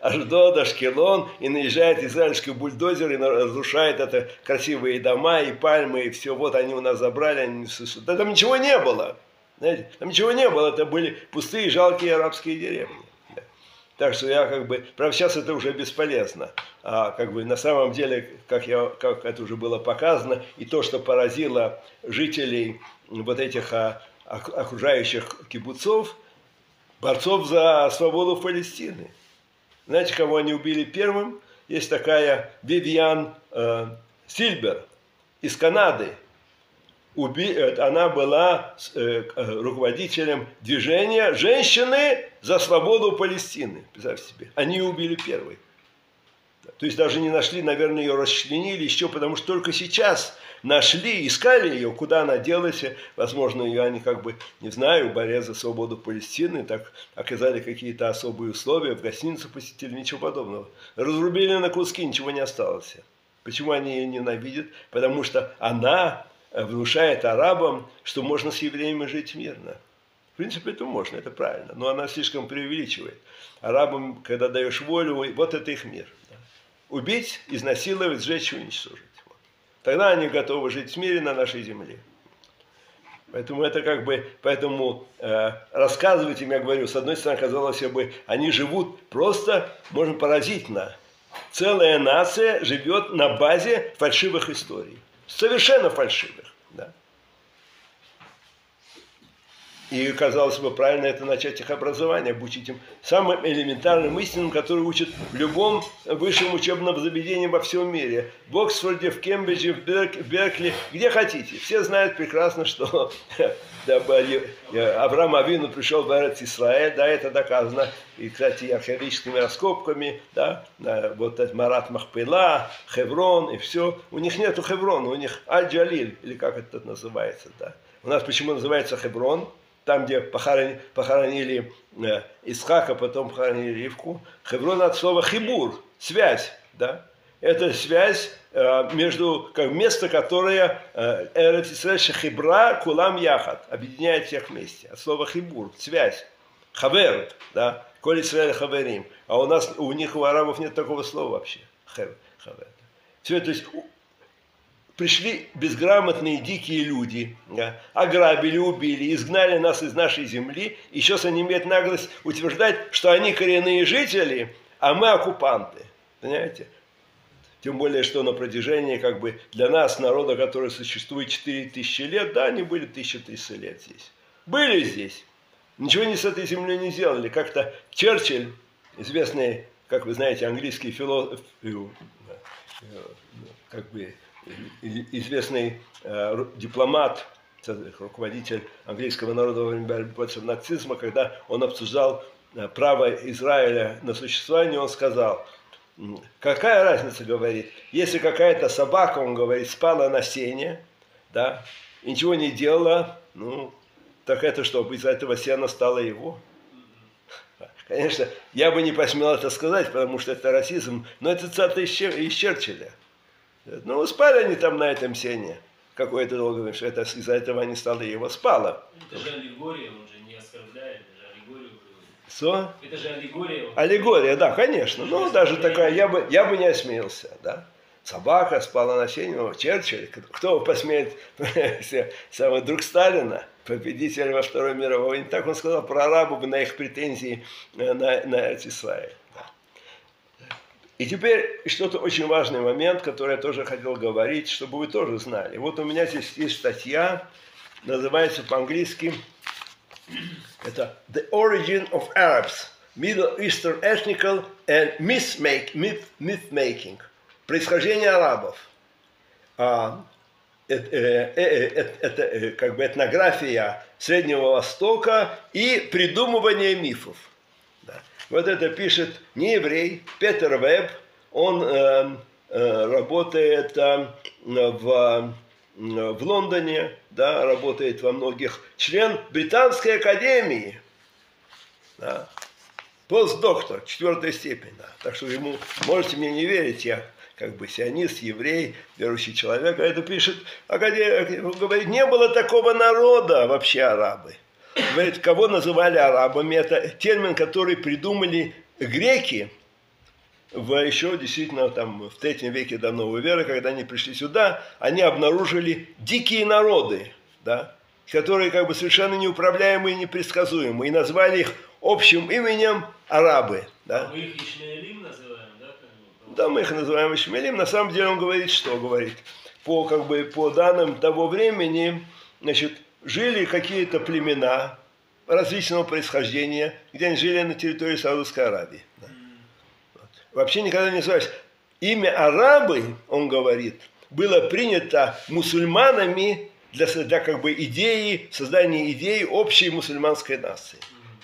Аждод, Ашкелон, и наезжает израильский бульдозер и разрушает это красивые дома и пальмы, и все, вот они у нас забрали, они... да там ничего не было, знаете, там ничего не было, это были пустые жалкие арабские деревни. Так что я как бы, правда, сейчас это уже бесполезно. А как бы на самом деле, как, я, как это уже было показано, и то, что поразило жителей вот этих а, окружающих кибуцов, борцов за свободу Палестины. Знаете, кого они убили первым? Есть такая Вивиан э, Сильбер из Канады – уби... Э, она была э, руководителем движения «Женщины за свободу Палестины». Представьте себе. Они ее убили первой. То есть даже не нашли, наверное, ее расчленили еще, потому что только сейчас нашли, искали ее, куда она делась. Возможно, ее они как бы, не знаю, борец за свободу Палестины, так оказали какие-то особые условия, в гостиницу посетили, ничего подобного. Разрубили на куски, ничего не осталось. Почему они ее ненавидят? Потому что она внушает арабам, что можно с евреями жить мирно. В принципе, это можно, это правильно, но она слишком преувеличивает. Арабам, когда даешь волю, вот это их мир. Убить, изнасиловать, сжечь, уничтожить. Тогда они готовы жить в мире на нашей земле. Поэтому это как бы, поэтому э, рассказывать им, я говорю, с одной стороны, казалось бы, они живут просто, можно поразительно. Целая нация живет на базе фальшивых историй совершенно фальшивых. Да. И, казалось бы, правильно это начать их образование, обучить им самым элементарным истинам, которые учат в любом высшем учебном заведении во всем мире. В Оксфорде, в Кембридже, в, Берк, Беркли, где хотите. Все знают прекрасно, что Авраам Авину пришел в Эрец Исраэль, да, это доказано, и, кстати, археологическими раскопками, да, вот этот Марат Махпила, Хеврон и все. У них нету Хеврона, у них Аль-Джалиль, или как это называется, да. У нас почему называется Хеврон? Там, где похоронили, похоронили э, Исхака, потом похоронили Ривку. Хеврон от слова хибур, связь, да. Это связь э, между, как место, которое э, Эрет Шахибра Кулам Яхат, объединяет всех вместе. От слова хибур, связь. Хавер, да, Коль Исраэль Хаверим. А у нас, у них, у арабов нет такого слова вообще. Хавер. Все, то есть пришли безграмотные дикие люди, да, ограбили, убили, изгнали нас из нашей земли, и сейчас они имеют наглость утверждать, что они коренные жители, а мы оккупанты. Понимаете? Тем более, что на протяжении, как бы, для нас, народа, который существует 4000 лет, да, они были 1300 лет здесь. Были здесь. Ничего не с этой землей не сделали. Как-то Черчилль, известный, как вы знаете, английский философ, как бы известный э, дипломат, руководитель английского народа во время борьбы против нацизма, когда он обсуждал э, право Израиля на существование, он сказал, какая разница, говорит, если какая-то собака, он говорит, спала на сене, да, и ничего не делала, ну, так это что, из-за этого сена стало его? Конечно, я бы не посмел это сказать, потому что это расизм, но это цитата из Черчилля. Ну, спали они там на этом сене. Какое-то долго, что это из-за этого они стали его спало. Это же аллегория, он же не оскорбляет, это же аллегория. Что? Это же аллегория. Аллегория, да, конечно. Ну, даже такая, я бы, я бы не осмелился, да. Собака спала на сене, ну, Черчилль, кто посмеет, самый друг Сталина, победитель во Второй мировой войне, так он сказал про арабов на их претензии на, на Израиль. И теперь что-то очень важный момент, который я тоже хотел говорить, чтобы вы тоже знали. Вот у меня здесь есть статья, называется по-английски, это The Origin of Arabs, Middle Eastern Ethnical and Myth-Making, происхождение арабов. А, э, э, э, это как бы этнография Среднего Востока и придумывание мифов. Вот это пишет не еврей, Петер Веб, он э, э, работает э, в, в Лондоне, да, работает во многих, член Британской академии, да, постдоктор, четвертой степени, да, так что ему, можете мне не верить, я как бы сионист, еврей, верующий человек, а это пишет, академик, говорит, не было такого народа вообще арабы. Говорит, кого называли арабами, это термин, который придумали греки, в еще действительно там в третьем веке до новой веры, когда они пришли сюда, они обнаружили дикие народы, да, которые как бы совершенно неуправляемые и непредсказуемые, и назвали их общим именем арабы. Да. А мы их Ишмаэлим называем, да? Да, мы их называем Ишмаэлим. На самом деле он говорит, что говорит? По, как бы, по данным того времени, значит, жили какие-то племена различного происхождения, где они жили на территории Саудовской Аравии. Да. Вообще никогда не назывались. Имя арабы, он говорит, было принято мусульманами для, для как бы идеи, создания идеи общей мусульманской нации.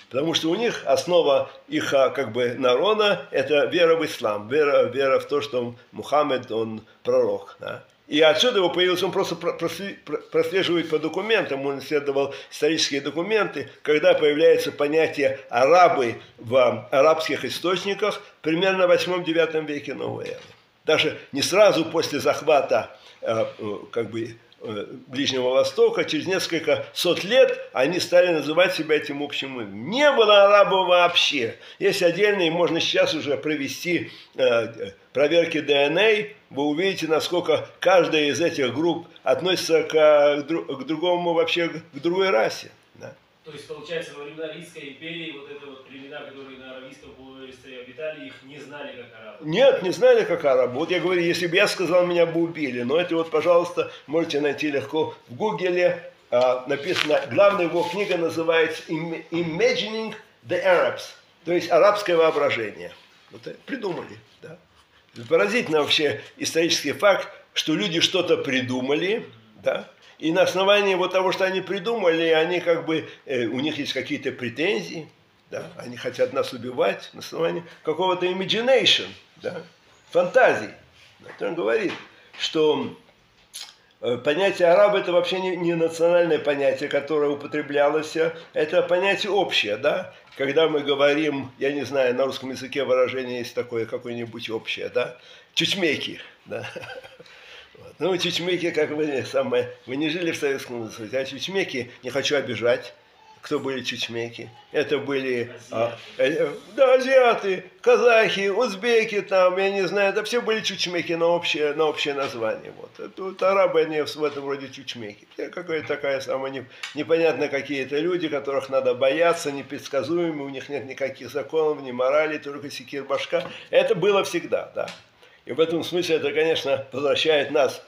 Потому что у них основа их а, как бы народа – это вера в ислам, вера, вера в то, что Мухаммед, он пророк. Да? И отсюда его появился, он просто прослеживает по документам, он исследовал исторические документы, когда появляется понятие «арабы» в арабских источниках примерно в 8-9 веке новой эры. Даже не сразу после захвата э, э, как бы, Ближнего Востока, через несколько сот лет они стали называть себя этим общим именем. Не было арабов вообще. Есть отдельные, можно сейчас уже провести э, проверки ДНК, вы увидите, насколько каждая из этих групп относится к, к другому вообще, к другой расе. То есть, получается, во времена Римской империи вот это вот племена, которые на аравийском полуострове обитали, их не знали как арабы? Нет, не знали как арабы. Вот я говорю, если бы я сказал, меня бы убили. Но это вот, пожалуйста, можете найти легко в Гугле. А, написано, главная его книга называется Imagining the Arabs, то есть арабское воображение. Вот это придумали, да. Поразительно вообще исторический факт, что люди что-то придумали, да, и на основании вот того, что они придумали, они как бы, э, у них есть какие-то претензии, да, они хотят нас убивать на основании какого-то imagination, да, фантазий. Это он говорит, что э, понятие араб это вообще не, не национальное понятие, которое употреблялось, это понятие общее, да, когда мы говорим, я не знаю, на русском языке выражение есть такое какое-нибудь общее, да, чучмеки, да, ну, чечмеки, как вы, самое, вы не жили в Советском Союзе, а чечмеки, не хочу обижать, кто были чечмеки. Это были, а, э, да, азиаты, казахи, узбеки, там, я не знаю, это все были чучмеки на общее, на общее название. Вот. Вот арабы, они в этом роде чучмеки. Какая-то такая самая не, непонятная какие-то люди, которых надо бояться, непредсказуемые, у них нет никаких законов, ни морали, только секир башка. Это было всегда, да. И в этом смысле это, конечно, возвращает нас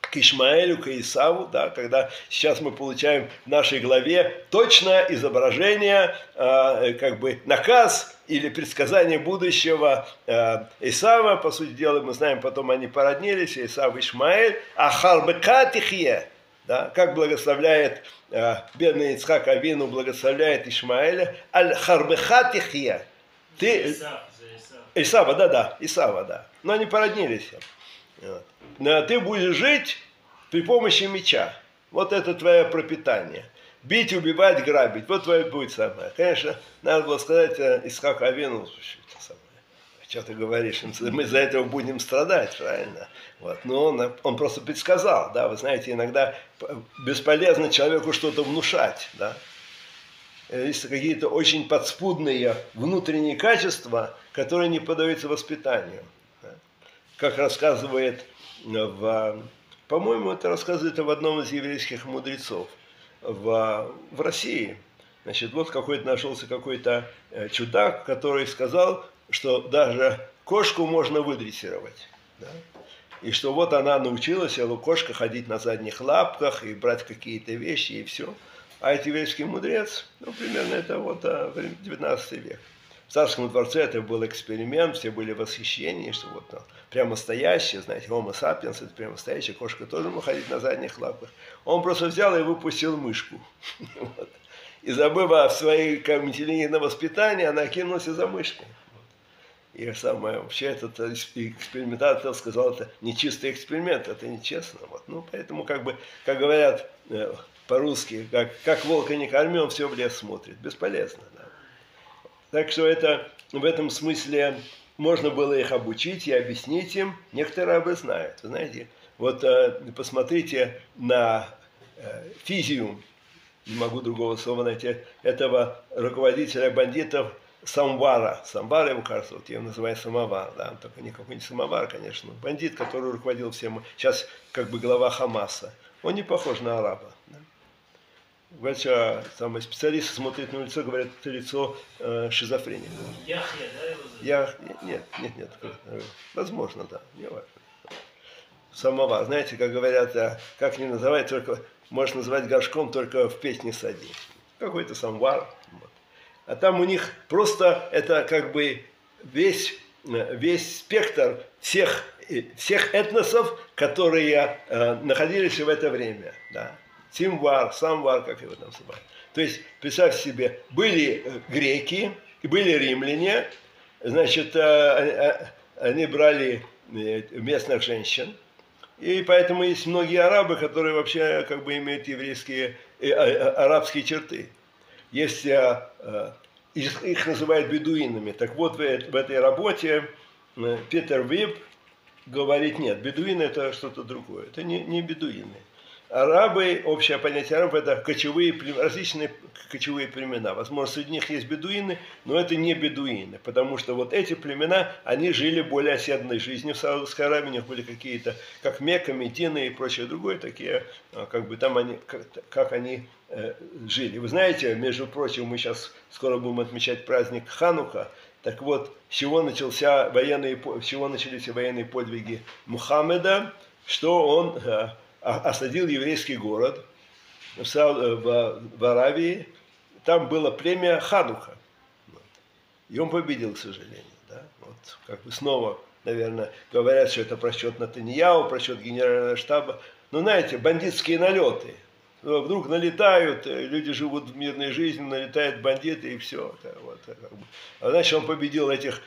к Ишмаэлю, к Исаву, да, когда сейчас мы получаем в нашей главе точное изображение, э, как бы наказ или предсказание будущего э, Исава, по сути дела, мы знаем, потом они породнились, Исав и Ишмаэль, а Харбекатихье, да, как благословляет э, бедный Ицхак Авину, благословляет Ишмаэля, Аль-Харбехатихье, ты... Исава, да, да, Исава, да. Но они породнились. Вот. Но ты будешь жить при помощи меча. Вот это твое пропитание. Бить, убивать, грабить. Вот твое будет самое. Конечно, надо было сказать э, Исхак Авину, что ты говоришь, мы за этого будем страдать, правильно? Вот. Но он, он просто предсказал, да, вы знаете, иногда бесполезно человеку что-то внушать, да. Есть какие-то очень подспудные внутренние качества, которые не поддаются воспитанию. Как рассказывает в, по-моему, это рассказывает в одном из еврейских мудрецов в, в России. Значит, вот какой-то нашелся какой-то э, чудак, который сказал, что даже кошку можно выдрессировать. Да? И что вот она научилась, кошка, ходить на задних лапках и брать какие-то вещи и все. А этот еврейский мудрец, ну, примерно это вот 19 а, век. В царском дворце это был эксперимент, все были в восхищении, что вот ну, прямо настоящая, знаете, homo sapiens, это прямо настоящая кошка, тоже может ходить на задних лапах. Он просто взял и выпустил мышку. вот. И забыв о своей интеллигентном воспитании, она кинулась за мышкой. И самое, вообще этот экспериментатор сказал, это нечистый эксперимент, это нечестно. Вот. Ну, поэтому, как бы, как говорят э, по-русски, как, как волка не кормим, все в лес смотрит. Бесполезно. Да. Так что это в этом смысле можно было их обучить и объяснить им. Некоторые рабы знают. Знаете, вот э, посмотрите на э, физиум, не могу другого слова найти, этого руководителя бандитов Самвара. Самвар его, кажется, вот я его называю Самовар, да, только никакой не Самовар, конечно. Бандит, который руководил всем, сейчас как бы глава Хамаса. Он не похож на араба. Да? Говорят, самые специалисты смотрят на лицо, говорят, это лицо э, шизофреника. Яхья, да, его зовут? Я, нет, нет, нет, э, возможно, да, не важно. Самовар, знаете, как говорят, а, как не называть, только можешь называть горшком, только в печь не сади. Какой-то самовар. Вот. А там у них просто это как бы весь, э, весь спектр всех, э, всех этносов, которые э, находились в это время. Да. Симвар, самвар, как его там называют. То есть, представь себе, были э, греки, были римляне, значит, они брали местных женщин, и поэтому есть многие арабы, которые вообще как бы имеют еврейские, э, арабские черты. Есть, э, их, называют бедуинами. Так вот, в, этой работе Питер Виб говорит, нет, бедуины это что-то другое. Это не, не бедуины. Арабы, общее понятие арабов, это кочевые, различные кочевые племена. Возможно, среди них есть бедуины, но это не бедуины, потому что вот эти племена, они жили более оседной жизнью в Саудовской Аравии, у них были какие-то, как Мекка, Медина и прочее другое, такие, а, как бы там они, как, как они э, жили. Вы знаете, между прочим, мы сейчас скоро будем отмечать праздник Ханука, так вот, с чего, начался военные, с чего начались военные подвиги Мухаммеда, что он э, осадил еврейский город в, в, Аравии. Там было племя Хануха. И он победил, к сожалению. Да? Вот, как бы снова, наверное, говорят, что это просчет Натаньяу, просчет генерального штаба. Но знаете, бандитские налеты. Вдруг налетают, э, люди живут в мирной жизнью, налетают бандиты и все. Вот, как бы. А значит, он победил этих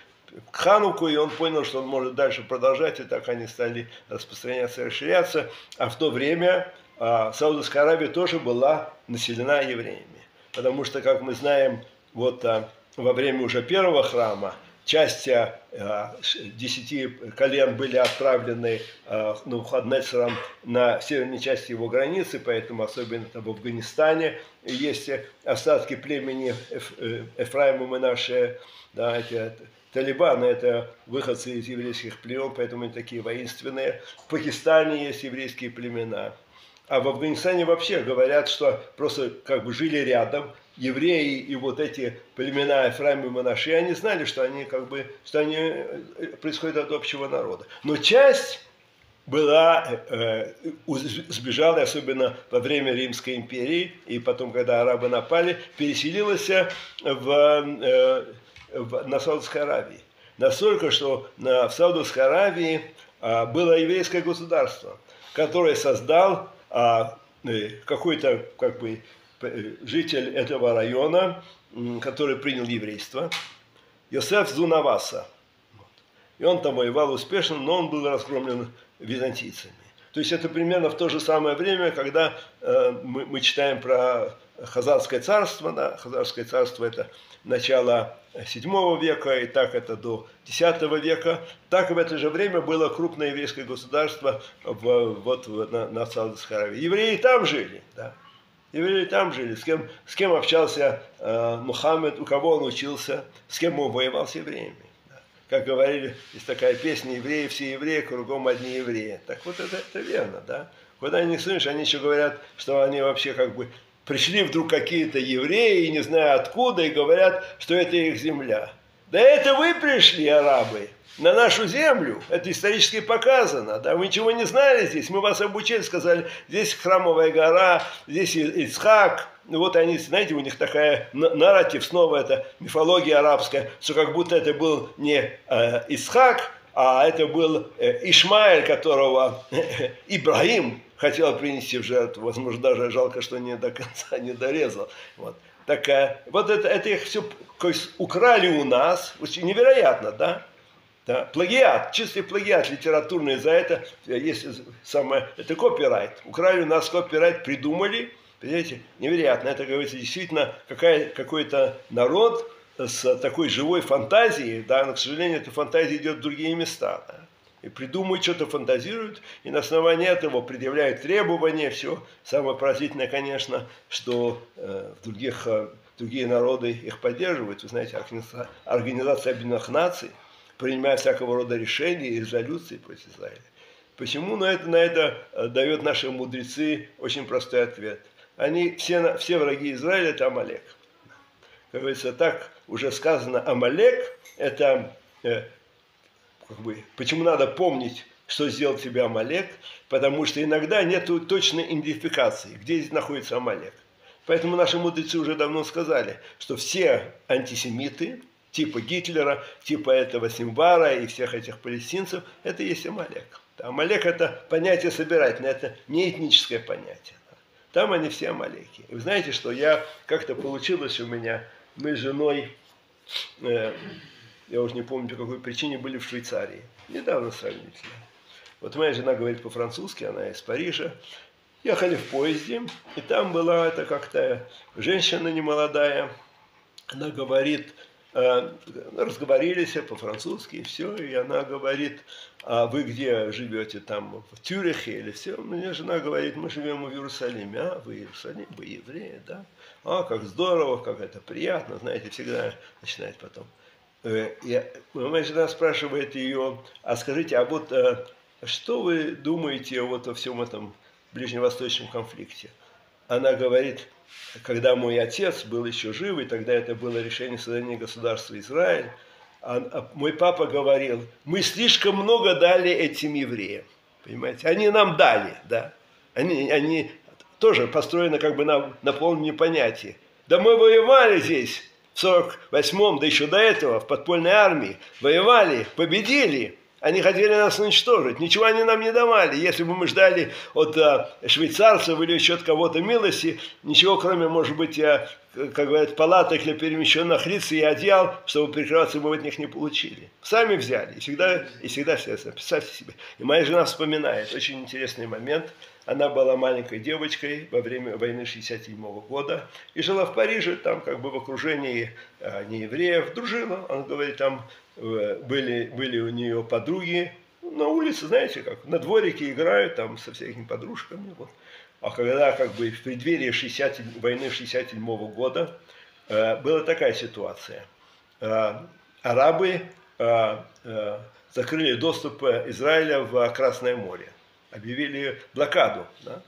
к Хануку, и он понял, что он может дальше продолжать, и так они стали распространяться и расширяться. А в то время а, Саудовская Аравия тоже была населена евреями. Потому что, как мы знаем, вот а, во время уже первого храма часть а, десяти колен были отправлены а, Навуходнецером на северной части его границы, поэтому особенно там в Афганистане есть остатки племени Эф, э, Эфраима Менаше, да, эти Талибаны – это выходцы из еврейских племен, поэтому они такие воинственные. В Пакистане есть еврейские племена. А в Афганистане вообще говорят, что просто как бы жили рядом евреи и вот эти племена Ефраим и Монаши, они знали, что они как бы, что они э, происходят от общего народа. Но часть была, э, сбежала, особенно во время Римской империи, и потом, когда арабы напали, переселилась в, э, на Саудовской Аравии. Настолько, что на, в Саудовской Аравии а, было еврейское государство, которое создал а, э, какой-то как бы, житель этого района, который принял еврейство, Йосеф Зунаваса. И он там воевал успешно, но он был разгромлен византийцами. То есть это примерно в то же самое время, когда э, мы, мы читаем про Хазарское царство. Да? Хазарское царство это начало VII века, и так это до X века. Так в это же время было крупное еврейское государство в, вот, на, на Саудовской Аравии. Евреи там жили, да. Евреи там жили, с кем, с кем общался э, Мухаммед, у кого он учился, с кем он воевал с евреями. Да. Как говорили, есть такая песня, евреи, все евреи, кругом одни евреи. Так вот это, это верно, да. Куда не слышишь, они еще говорят, что они вообще как бы пришли вдруг какие-то евреи, не знаю откуда, и говорят, что это их земля. Да это вы пришли, арабы, на нашу землю. Это исторически показано. Да, вы ничего не знали здесь. Мы вас обучили, сказали, здесь храмовая гора, здесь Ицхак. Вот они, знаете, у них такая нарратив, снова это мифология арабская, что как будто это был не э, Ицхак, а это был э, Ишмаэль, которого Ибрагим хотел принести в жертву. Возможно, даже жалко, что не до конца не дорезал. Вот. Так, вот это, это их все украли у нас. Невероятно, да? Да, плагиат, чистый плагиат литературный, за это есть самое, это копирайт. Украли у нас копирайт, придумали, понимаете, невероятно. Это, говорится, действительно какая, какой-то народ, с такой живой фантазией, да, но, к сожалению, эта фантазия идет в другие места. Да, и придумывают, что-то фантазируют, и на основании этого предъявляют требования, все. Самое поразительное, конечно, что э, в других, э, другие народы их поддерживают. Вы знаете, Организация Объединенных Наций принимает всякого рода решения и резолюции против Израиля. Почему на это, на это э, дают наши мудрецы очень простой ответ. Они, все, все враги Израиля – это Амалек. Как говорится, так уже сказано, Амалек – это э, как бы, почему надо помнить, что сделал тебе Амалек, потому что иногда нет точной идентификации, где здесь находится Амалек. Поэтому наши мудрецы уже давно сказали, что все антисемиты, типа Гитлера, типа этого Симбара и всех этих палестинцев, это есть Амалек. Амалек это понятие собирательное, это не этническое понятие. Там они все Амалеки. И вы знаете, что я как-то получилось у меня, мы с женой э, я уже не помню по какой причине, были в Швейцарии. Недавно сравнительно. Вот моя жена говорит по-французски, она из Парижа. Ехали в поезде, и там была это как-то женщина немолодая. Она говорит, э, разговорились по-французски, и все, и она говорит, а вы где живете, там, в Тюрихе или все? Мне жена говорит, мы живем в Иерусалиме. А, вы Иерусалим, вы евреи, да? А, как здорово, как это приятно, знаете, всегда начинает потом. Э, я, моя жена спрашивает ее, а скажите, а вот э, что вы думаете вот о всем этом ближневосточном конфликте? Она говорит, когда мой отец был еще жив, и тогда это было решение создания государства Израиль, а, а мой папа говорил, мы слишком много дали этим евреям. Понимаете? Они нам дали, да. Они, они тоже построены как бы на, полном непонятии. Да мы воевали здесь в 48-м, да еще до этого, в подпольной армии, воевали, победили. Они хотели нас уничтожить, ничего они нам не давали. Если бы мы ждали от а, швейцарцев или еще от кого-то милости, ничего кроме, может быть, а, как говорят, палаток для перемещенных лиц и одеял, чтобы прикрываться мы от них не получили. Сами взяли, и всегда, и всегда все это. Представьте себе. И моя жена вспоминает, очень интересный момент – она была маленькой девочкой во время войны 67 года и жила в Париже, там как бы в окружении а, неевреев, дружила. Он говорит, там э, были, были у нее подруги на улице, знаете, как на дворике играют там со всякими подружками. Вот. А когда как бы в преддверии 60, войны 67 года э, была такая ситуация. Э, арабы закрыли доступ Израиля в Красное море объявили блокаду. Да?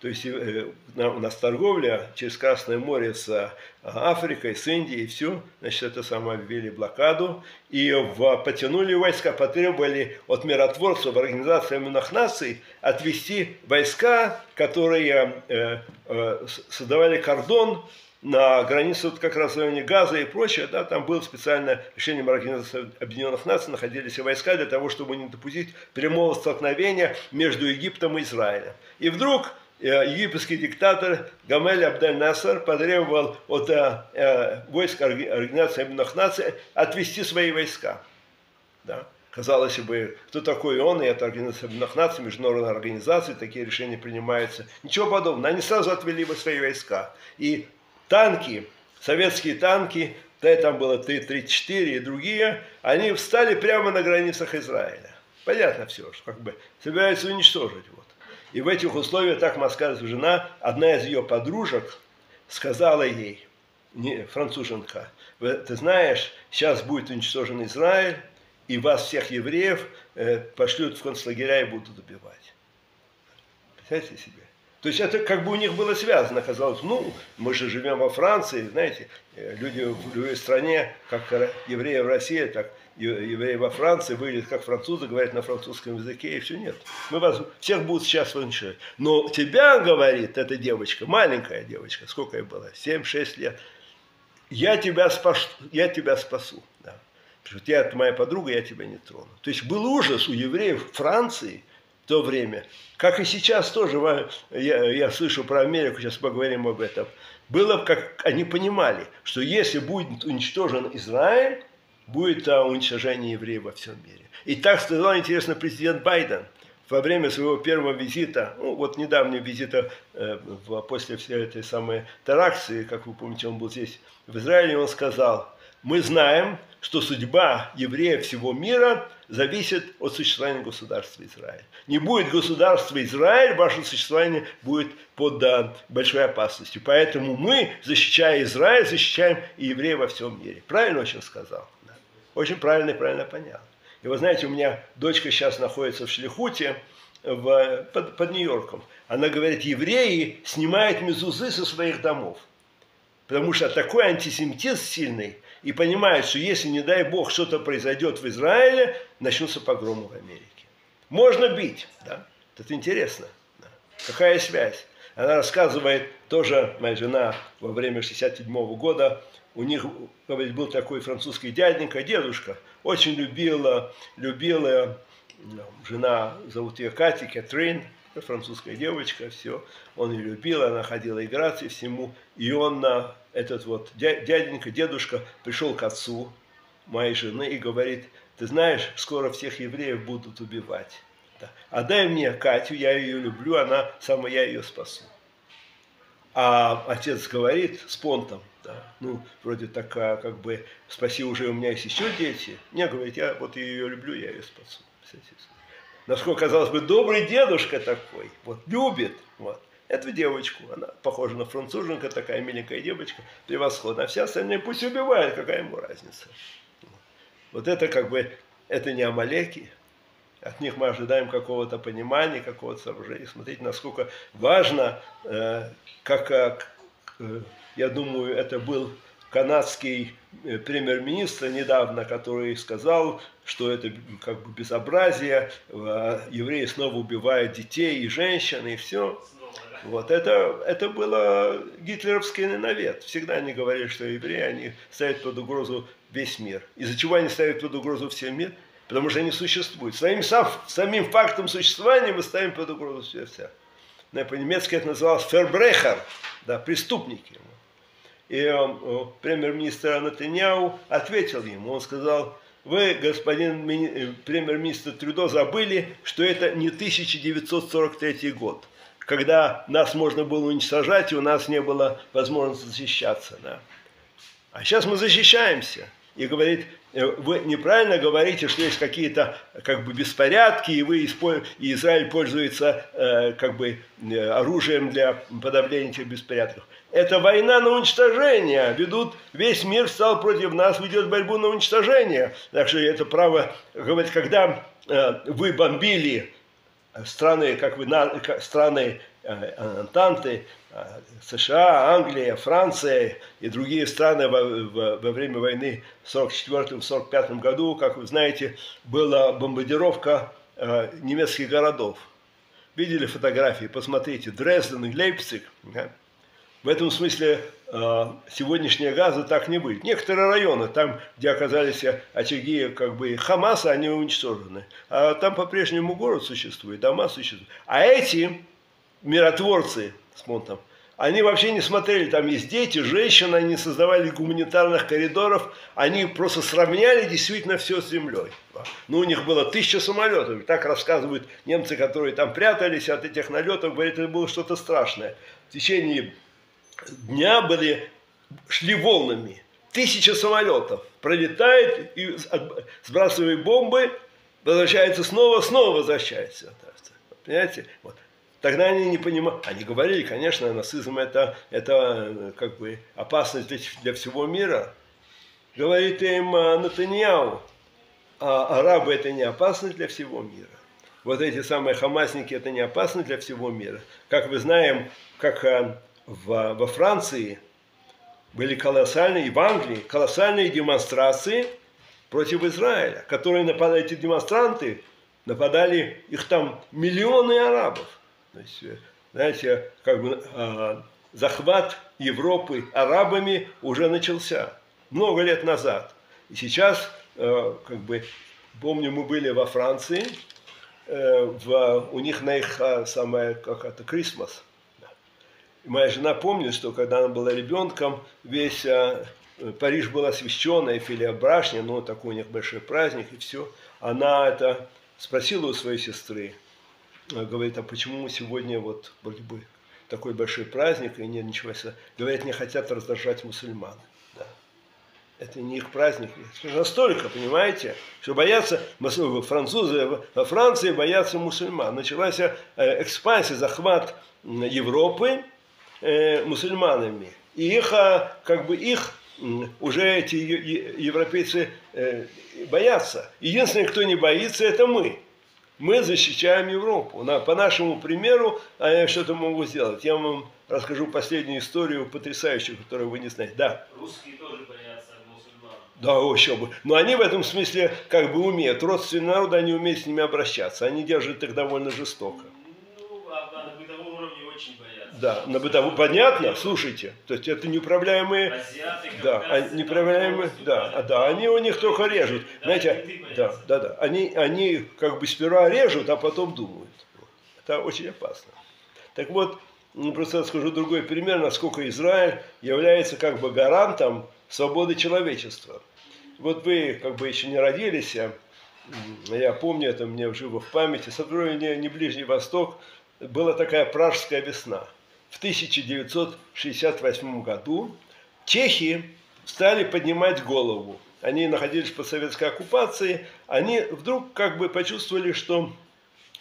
То есть э, у нас торговля через Красное море с э, Африкой, с Индией, все, значит, это самое объявили блокаду, и в, потянули войска, потребовали от миротворцев Организации Объединенных Наций отвести войска, которые э, э, создавали кордон на границе вот как раз в районе Газа и прочее, да, там было специальное решение Организации Объединенных Наций, находились войска для того, чтобы не допустить прямого столкновения между Египтом и Израилем. И вдруг э, египетский диктатор Гамель Абдель Насар потребовал от э, э, войск Организации Объединенных Наций отвести свои войска. Да. Казалось бы, кто такой он, и это Организация Объединенных Наций, международная организация, такие решения принимаются. Ничего подобного. Они сразу отвели бы свои войска. И танки, советские танки, да, там было Т-34 и другие, они встали прямо на границах Израиля. Понятно все, что как бы собираются уничтожить. Вот. И в этих условиях, так моя жена, одна из ее подружек сказала ей, не, француженка, ты знаешь, сейчас будет уничтожен Израиль, и вас, всех евреев, э, пошлют в концлагеря и будут убивать. Представляете себе? То есть это как бы у них было связано, казалось, ну, мы же живем во Франции, знаете, э, люди в любой стране, как евреи в России, так евреи во Франции выглядят как французы, говорят на французском языке, и все нет. Мы вас всех будут сейчас уничтожать. Но тебя, говорит эта девочка, маленькая девочка, сколько ей было, 7-6 лет, я тебя спасу, я тебя спасу. Да. Я, моя подруга, я тебя не трону. То есть был ужас у евреев Франции – то время, как и сейчас тоже, я, я слышу про Америку, сейчас поговорим об этом, было, как они понимали, что если будет уничтожен Израиль, будет а, уничтожение евреев во всем мире. И так сказал, интересно, президент Байден во время своего первого визита, ну вот недавнего визита э, после всей этой самой теракции, как вы помните, он был здесь в Израиле, он сказал, мы знаем, что судьба евреев всего мира зависит от существования государства Израиль. Не будет государства Израиль, ваше существование будет под большой опасностью. Поэтому мы, защищая Израиль, защищаем и евреев во всем мире. Правильно очень сказал? Да. Очень правильно и правильно понял. И вы знаете, у меня дочка сейчас находится в Шлихуте, в, под, под Нью-Йорком. Она говорит, евреи снимают мезузы со своих домов. Потому что такой антисемитизм сильный, и понимают, что если, не дай бог, что-то произойдет в Израиле, начнутся погромы в Америке. Можно бить, да? Это интересно. Да? Какая связь? Она рассказывает, тоже моя жена во время 67 -го года, у них, говорит, был такой французский дяденька, дедушка, очень любила, любила, жена, зовут ее Катя, Катрин, французская девочка, все. Он ее любил, она ходила играться и всему. И он, этот вот дяденька, дедушка, пришел к отцу моей жены и говорит, ты знаешь, скоро всех евреев будут убивать. Да. Отдай мне Катю, я ее люблю, она сама я ее спасу. А отец говорит с понтом, да, ну, вроде такая, как бы, спаси уже, у меня есть еще дети. Мне говорит, я вот ее люблю, я ее спасу. Насколько, казалось бы, добрый дедушка такой, вот, любит, вот, эту девочку, она похожа на француженка, такая миленькая девочка, превосходно, а все остальные пусть убивают, какая ему разница. Вот это как бы, это не амалеки, от них мы ожидаем какого-то понимания, какого-то соображения. Смотрите, насколько важно, э, как, как э, я думаю, это был канадский э, премьер-министр недавно, который сказал, что это как бы безобразие, а евреи снова убивают детей и женщин, и все. Вот это, это было гитлеровский навет. Всегда они говорили, что евреи, они ставят под угрозу весь мир. Из-за чего они ставят под угрозу все мир? Потому что они существуют. Самим, сам, самим фактом существования мы ставим под угрозу все. все. По-немецки это называлось «фербрехер», да, преступники. И э, премьер-министр Натаньяу ответил ему, он сказал, вы, господин э, премьер-министр Трюдо, забыли, что это не 1943 год, когда нас можно было уничтожать, и у нас не было возможности защищаться. Да. А сейчас мы защищаемся. И говорит, Э, вы неправильно говорите, что есть какие-то как бы беспорядки, и, вы, и Израиль пользуется э, как бы оружием для подавления этих беспорядков. Это война на уничтожение. Ведут, весь мир стал против нас, ведет борьбу на уничтожение. Так что это право говорить, когда вы бомбили страны, как вы, страны Антанты, США, Англия, Франция и другие страны во, во, во время войны в 1944-1945 году, как вы знаете, была бомбардировка э, немецких городов. Видели фотографии? Посмотрите, Дрезден и Лейпциг. Да? В этом смысле э, сегодняшние газы так не будет. Некоторые районы, там, где оказались очаги как бы Хамаса, они уничтожены. А там по-прежнему город существует, дома существуют. А эти миротворцы с Монтом, они вообще не смотрели, там есть дети, женщины, они создавали гуманитарных коридоров, они просто сравняли действительно все с землей. Ну, у них было тысяча самолетов, так рассказывают немцы, которые там прятались от этих налетов, говорят, это было что-то страшное. В течение дня были, шли волнами, тысяча самолетов, пролетает и сбрасывает бомбы, возвращается снова, снова возвращается. Понимаете? Вот. Тогда они не понимали, они говорили, конечно, нацизм это, это как бы опасность для, для всего мира. Говорит им а, Натаньяу, а арабы это не опасность для всего мира. Вот эти самые хамасники это не опасность для всего мира. Как мы знаем, как а, в, во Франции были колоссальные, и в Англии колоссальные демонстрации против Израиля, которые нападали, эти демонстранты, нападали, их там миллионы арабов. Есть, э, знаете, как бы э, захват Европы арабами уже начался много лет назад. И сейчас, э, как бы, помню, мы были во Франции, э, в, у них на их э, самое, как это, Крисмас. Моя жена помнит, что когда она была ребенком, весь э, Париж был освящен, Эйфелея башня, ну, такой у них большой праздник и все. Она это спросила у своей сестры, Э, говорит, а почему сегодня вот вроде бы такой большой праздник, и нет ничего, говорят, не хотят раздражать мусульман. Это не их праздник. Настолько, понимаете, что боятся французы во Франции боятся мусульман. Началась э, экспансия, захват Европы э, мусульманами. И их, а, как бы их уже эти европейцы э, боятся. Единственное, кто не боится, это мы. Мы защищаем Европу. по нашему примеру они что-то могут сделать. Я вам расскажу последнюю историю потрясающую, которую вы не знаете. Да. Русские тоже боятся мусульман. Да, еще бы. Но они в этом смысле как бы умеют. Родственные народы, они умеют с ними обращаться. Они держат их довольно жестоко. Ну, а на бытовом уровне очень боятся. Да, на бытовом, понятно, слушайте, то есть это неуправляемые, Азиаты, да, они неуправляемые, да, а, да, они у них только режут, знаете, да, да, да, они, они как бы сперва режут, а потом думают, это очень опасно. Так вот, ну, просто скажу другой пример, насколько Израиль является как бы гарантом свободы человечества. Вот вы как бы еще не родились, а, я помню, это мне живо в памяти, сотрудничание не Ближний Восток, была такая пражская весна. В 1968 году чехи стали поднимать голову. Они находились под советской оккупацией, они вдруг как бы почувствовали, что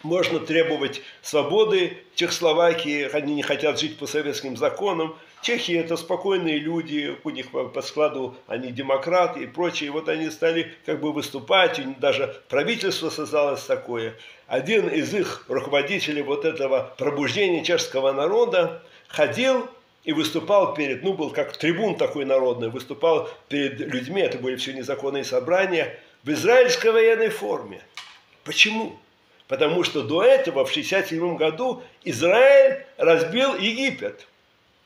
можно требовать свободы Чехословакии, они не хотят жить по советским законам. Чехи это спокойные люди, у них по складу они демократы и прочее. И вот они стали как бы выступать, даже правительство создалось такое. Один из их руководителей вот этого пробуждения чешского народа ходил и выступал перед, ну, был как трибун такой народный, выступал перед людьми, это были все незаконные собрания, в израильской военной форме. Почему? Потому что до этого, в 1967 году, Израиль разбил Египет.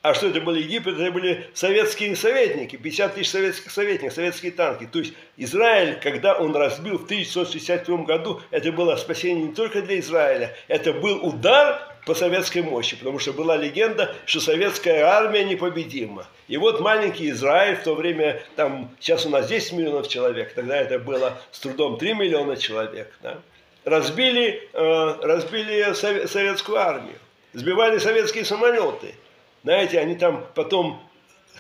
А что это был Египет? Это были советские советники, 50 тысяч советских советников, советские танки. То есть Израиль, когда он разбил в 1967 году, это было спасение не только для Израиля, это был удар по советской мощи, потому что была легенда, что советская армия непобедима. И вот маленький Израиль, в то время, там, сейчас у нас 10 миллионов человек, тогда это было с трудом 3 миллиона человек, да, разбили, э, разбили сове- советскую армию, сбивали советские самолеты. Знаете, они там потом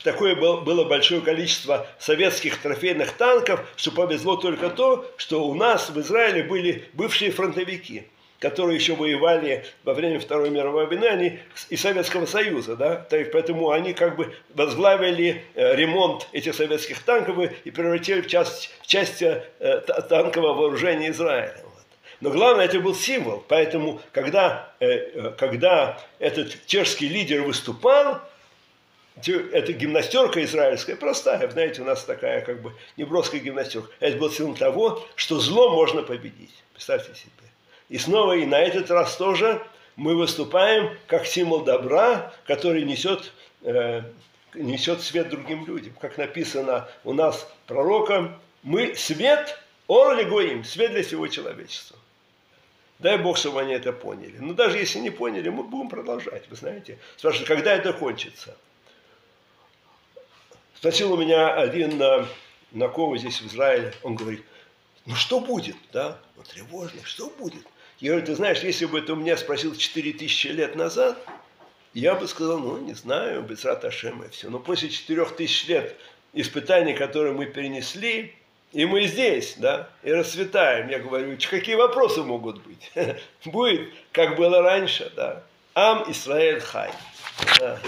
такое был- было большое количество советских трофейных танков, что повезло только то, что у нас в Израиле были бывшие фронтовики, которые еще воевали во время Второй мировой войны, они из Советского Союза, да, поэтому они как бы возглавили э, ремонт этих советских танков и превратили в часть, в часть э, та- танкового вооружения Израиля. Но главное, это был символ. Поэтому, когда, э, э, когда этот чешский лидер выступал, эта гимнастерка израильская, простая, знаете, у нас такая как бы неброская гимнастерка. Это был символ того, что зло можно победить. Представьте себе. И снова и на этот раз тоже мы выступаем как символ добра, который несет, э, несет свет другим людям. Как написано у нас пророком, мы свет, он ли гоим, свет для всего человечества. Дай Бог, чтобы они это поняли. Но даже если не поняли, мы будем продолжать, вы знаете. Спрашивают, когда это кончится? Спросил у меня один э, знакомый здесь в Израиле, он говорит, ну что будет, да? Он тревожный, что будет? Я говорю, ты знаешь, если бы ты у меня спросил 4000 лет назад, я бы сказал, ну, не знаю, Бецрат Ашем и все. Но после 4000 лет испытаний, которые мы перенесли, и мы здесь, да, и расцветаем. Я говорю, «Ч- какие вопросы могут быть? Будет, как было раньше, да. Ам Исраэль Хай. Да.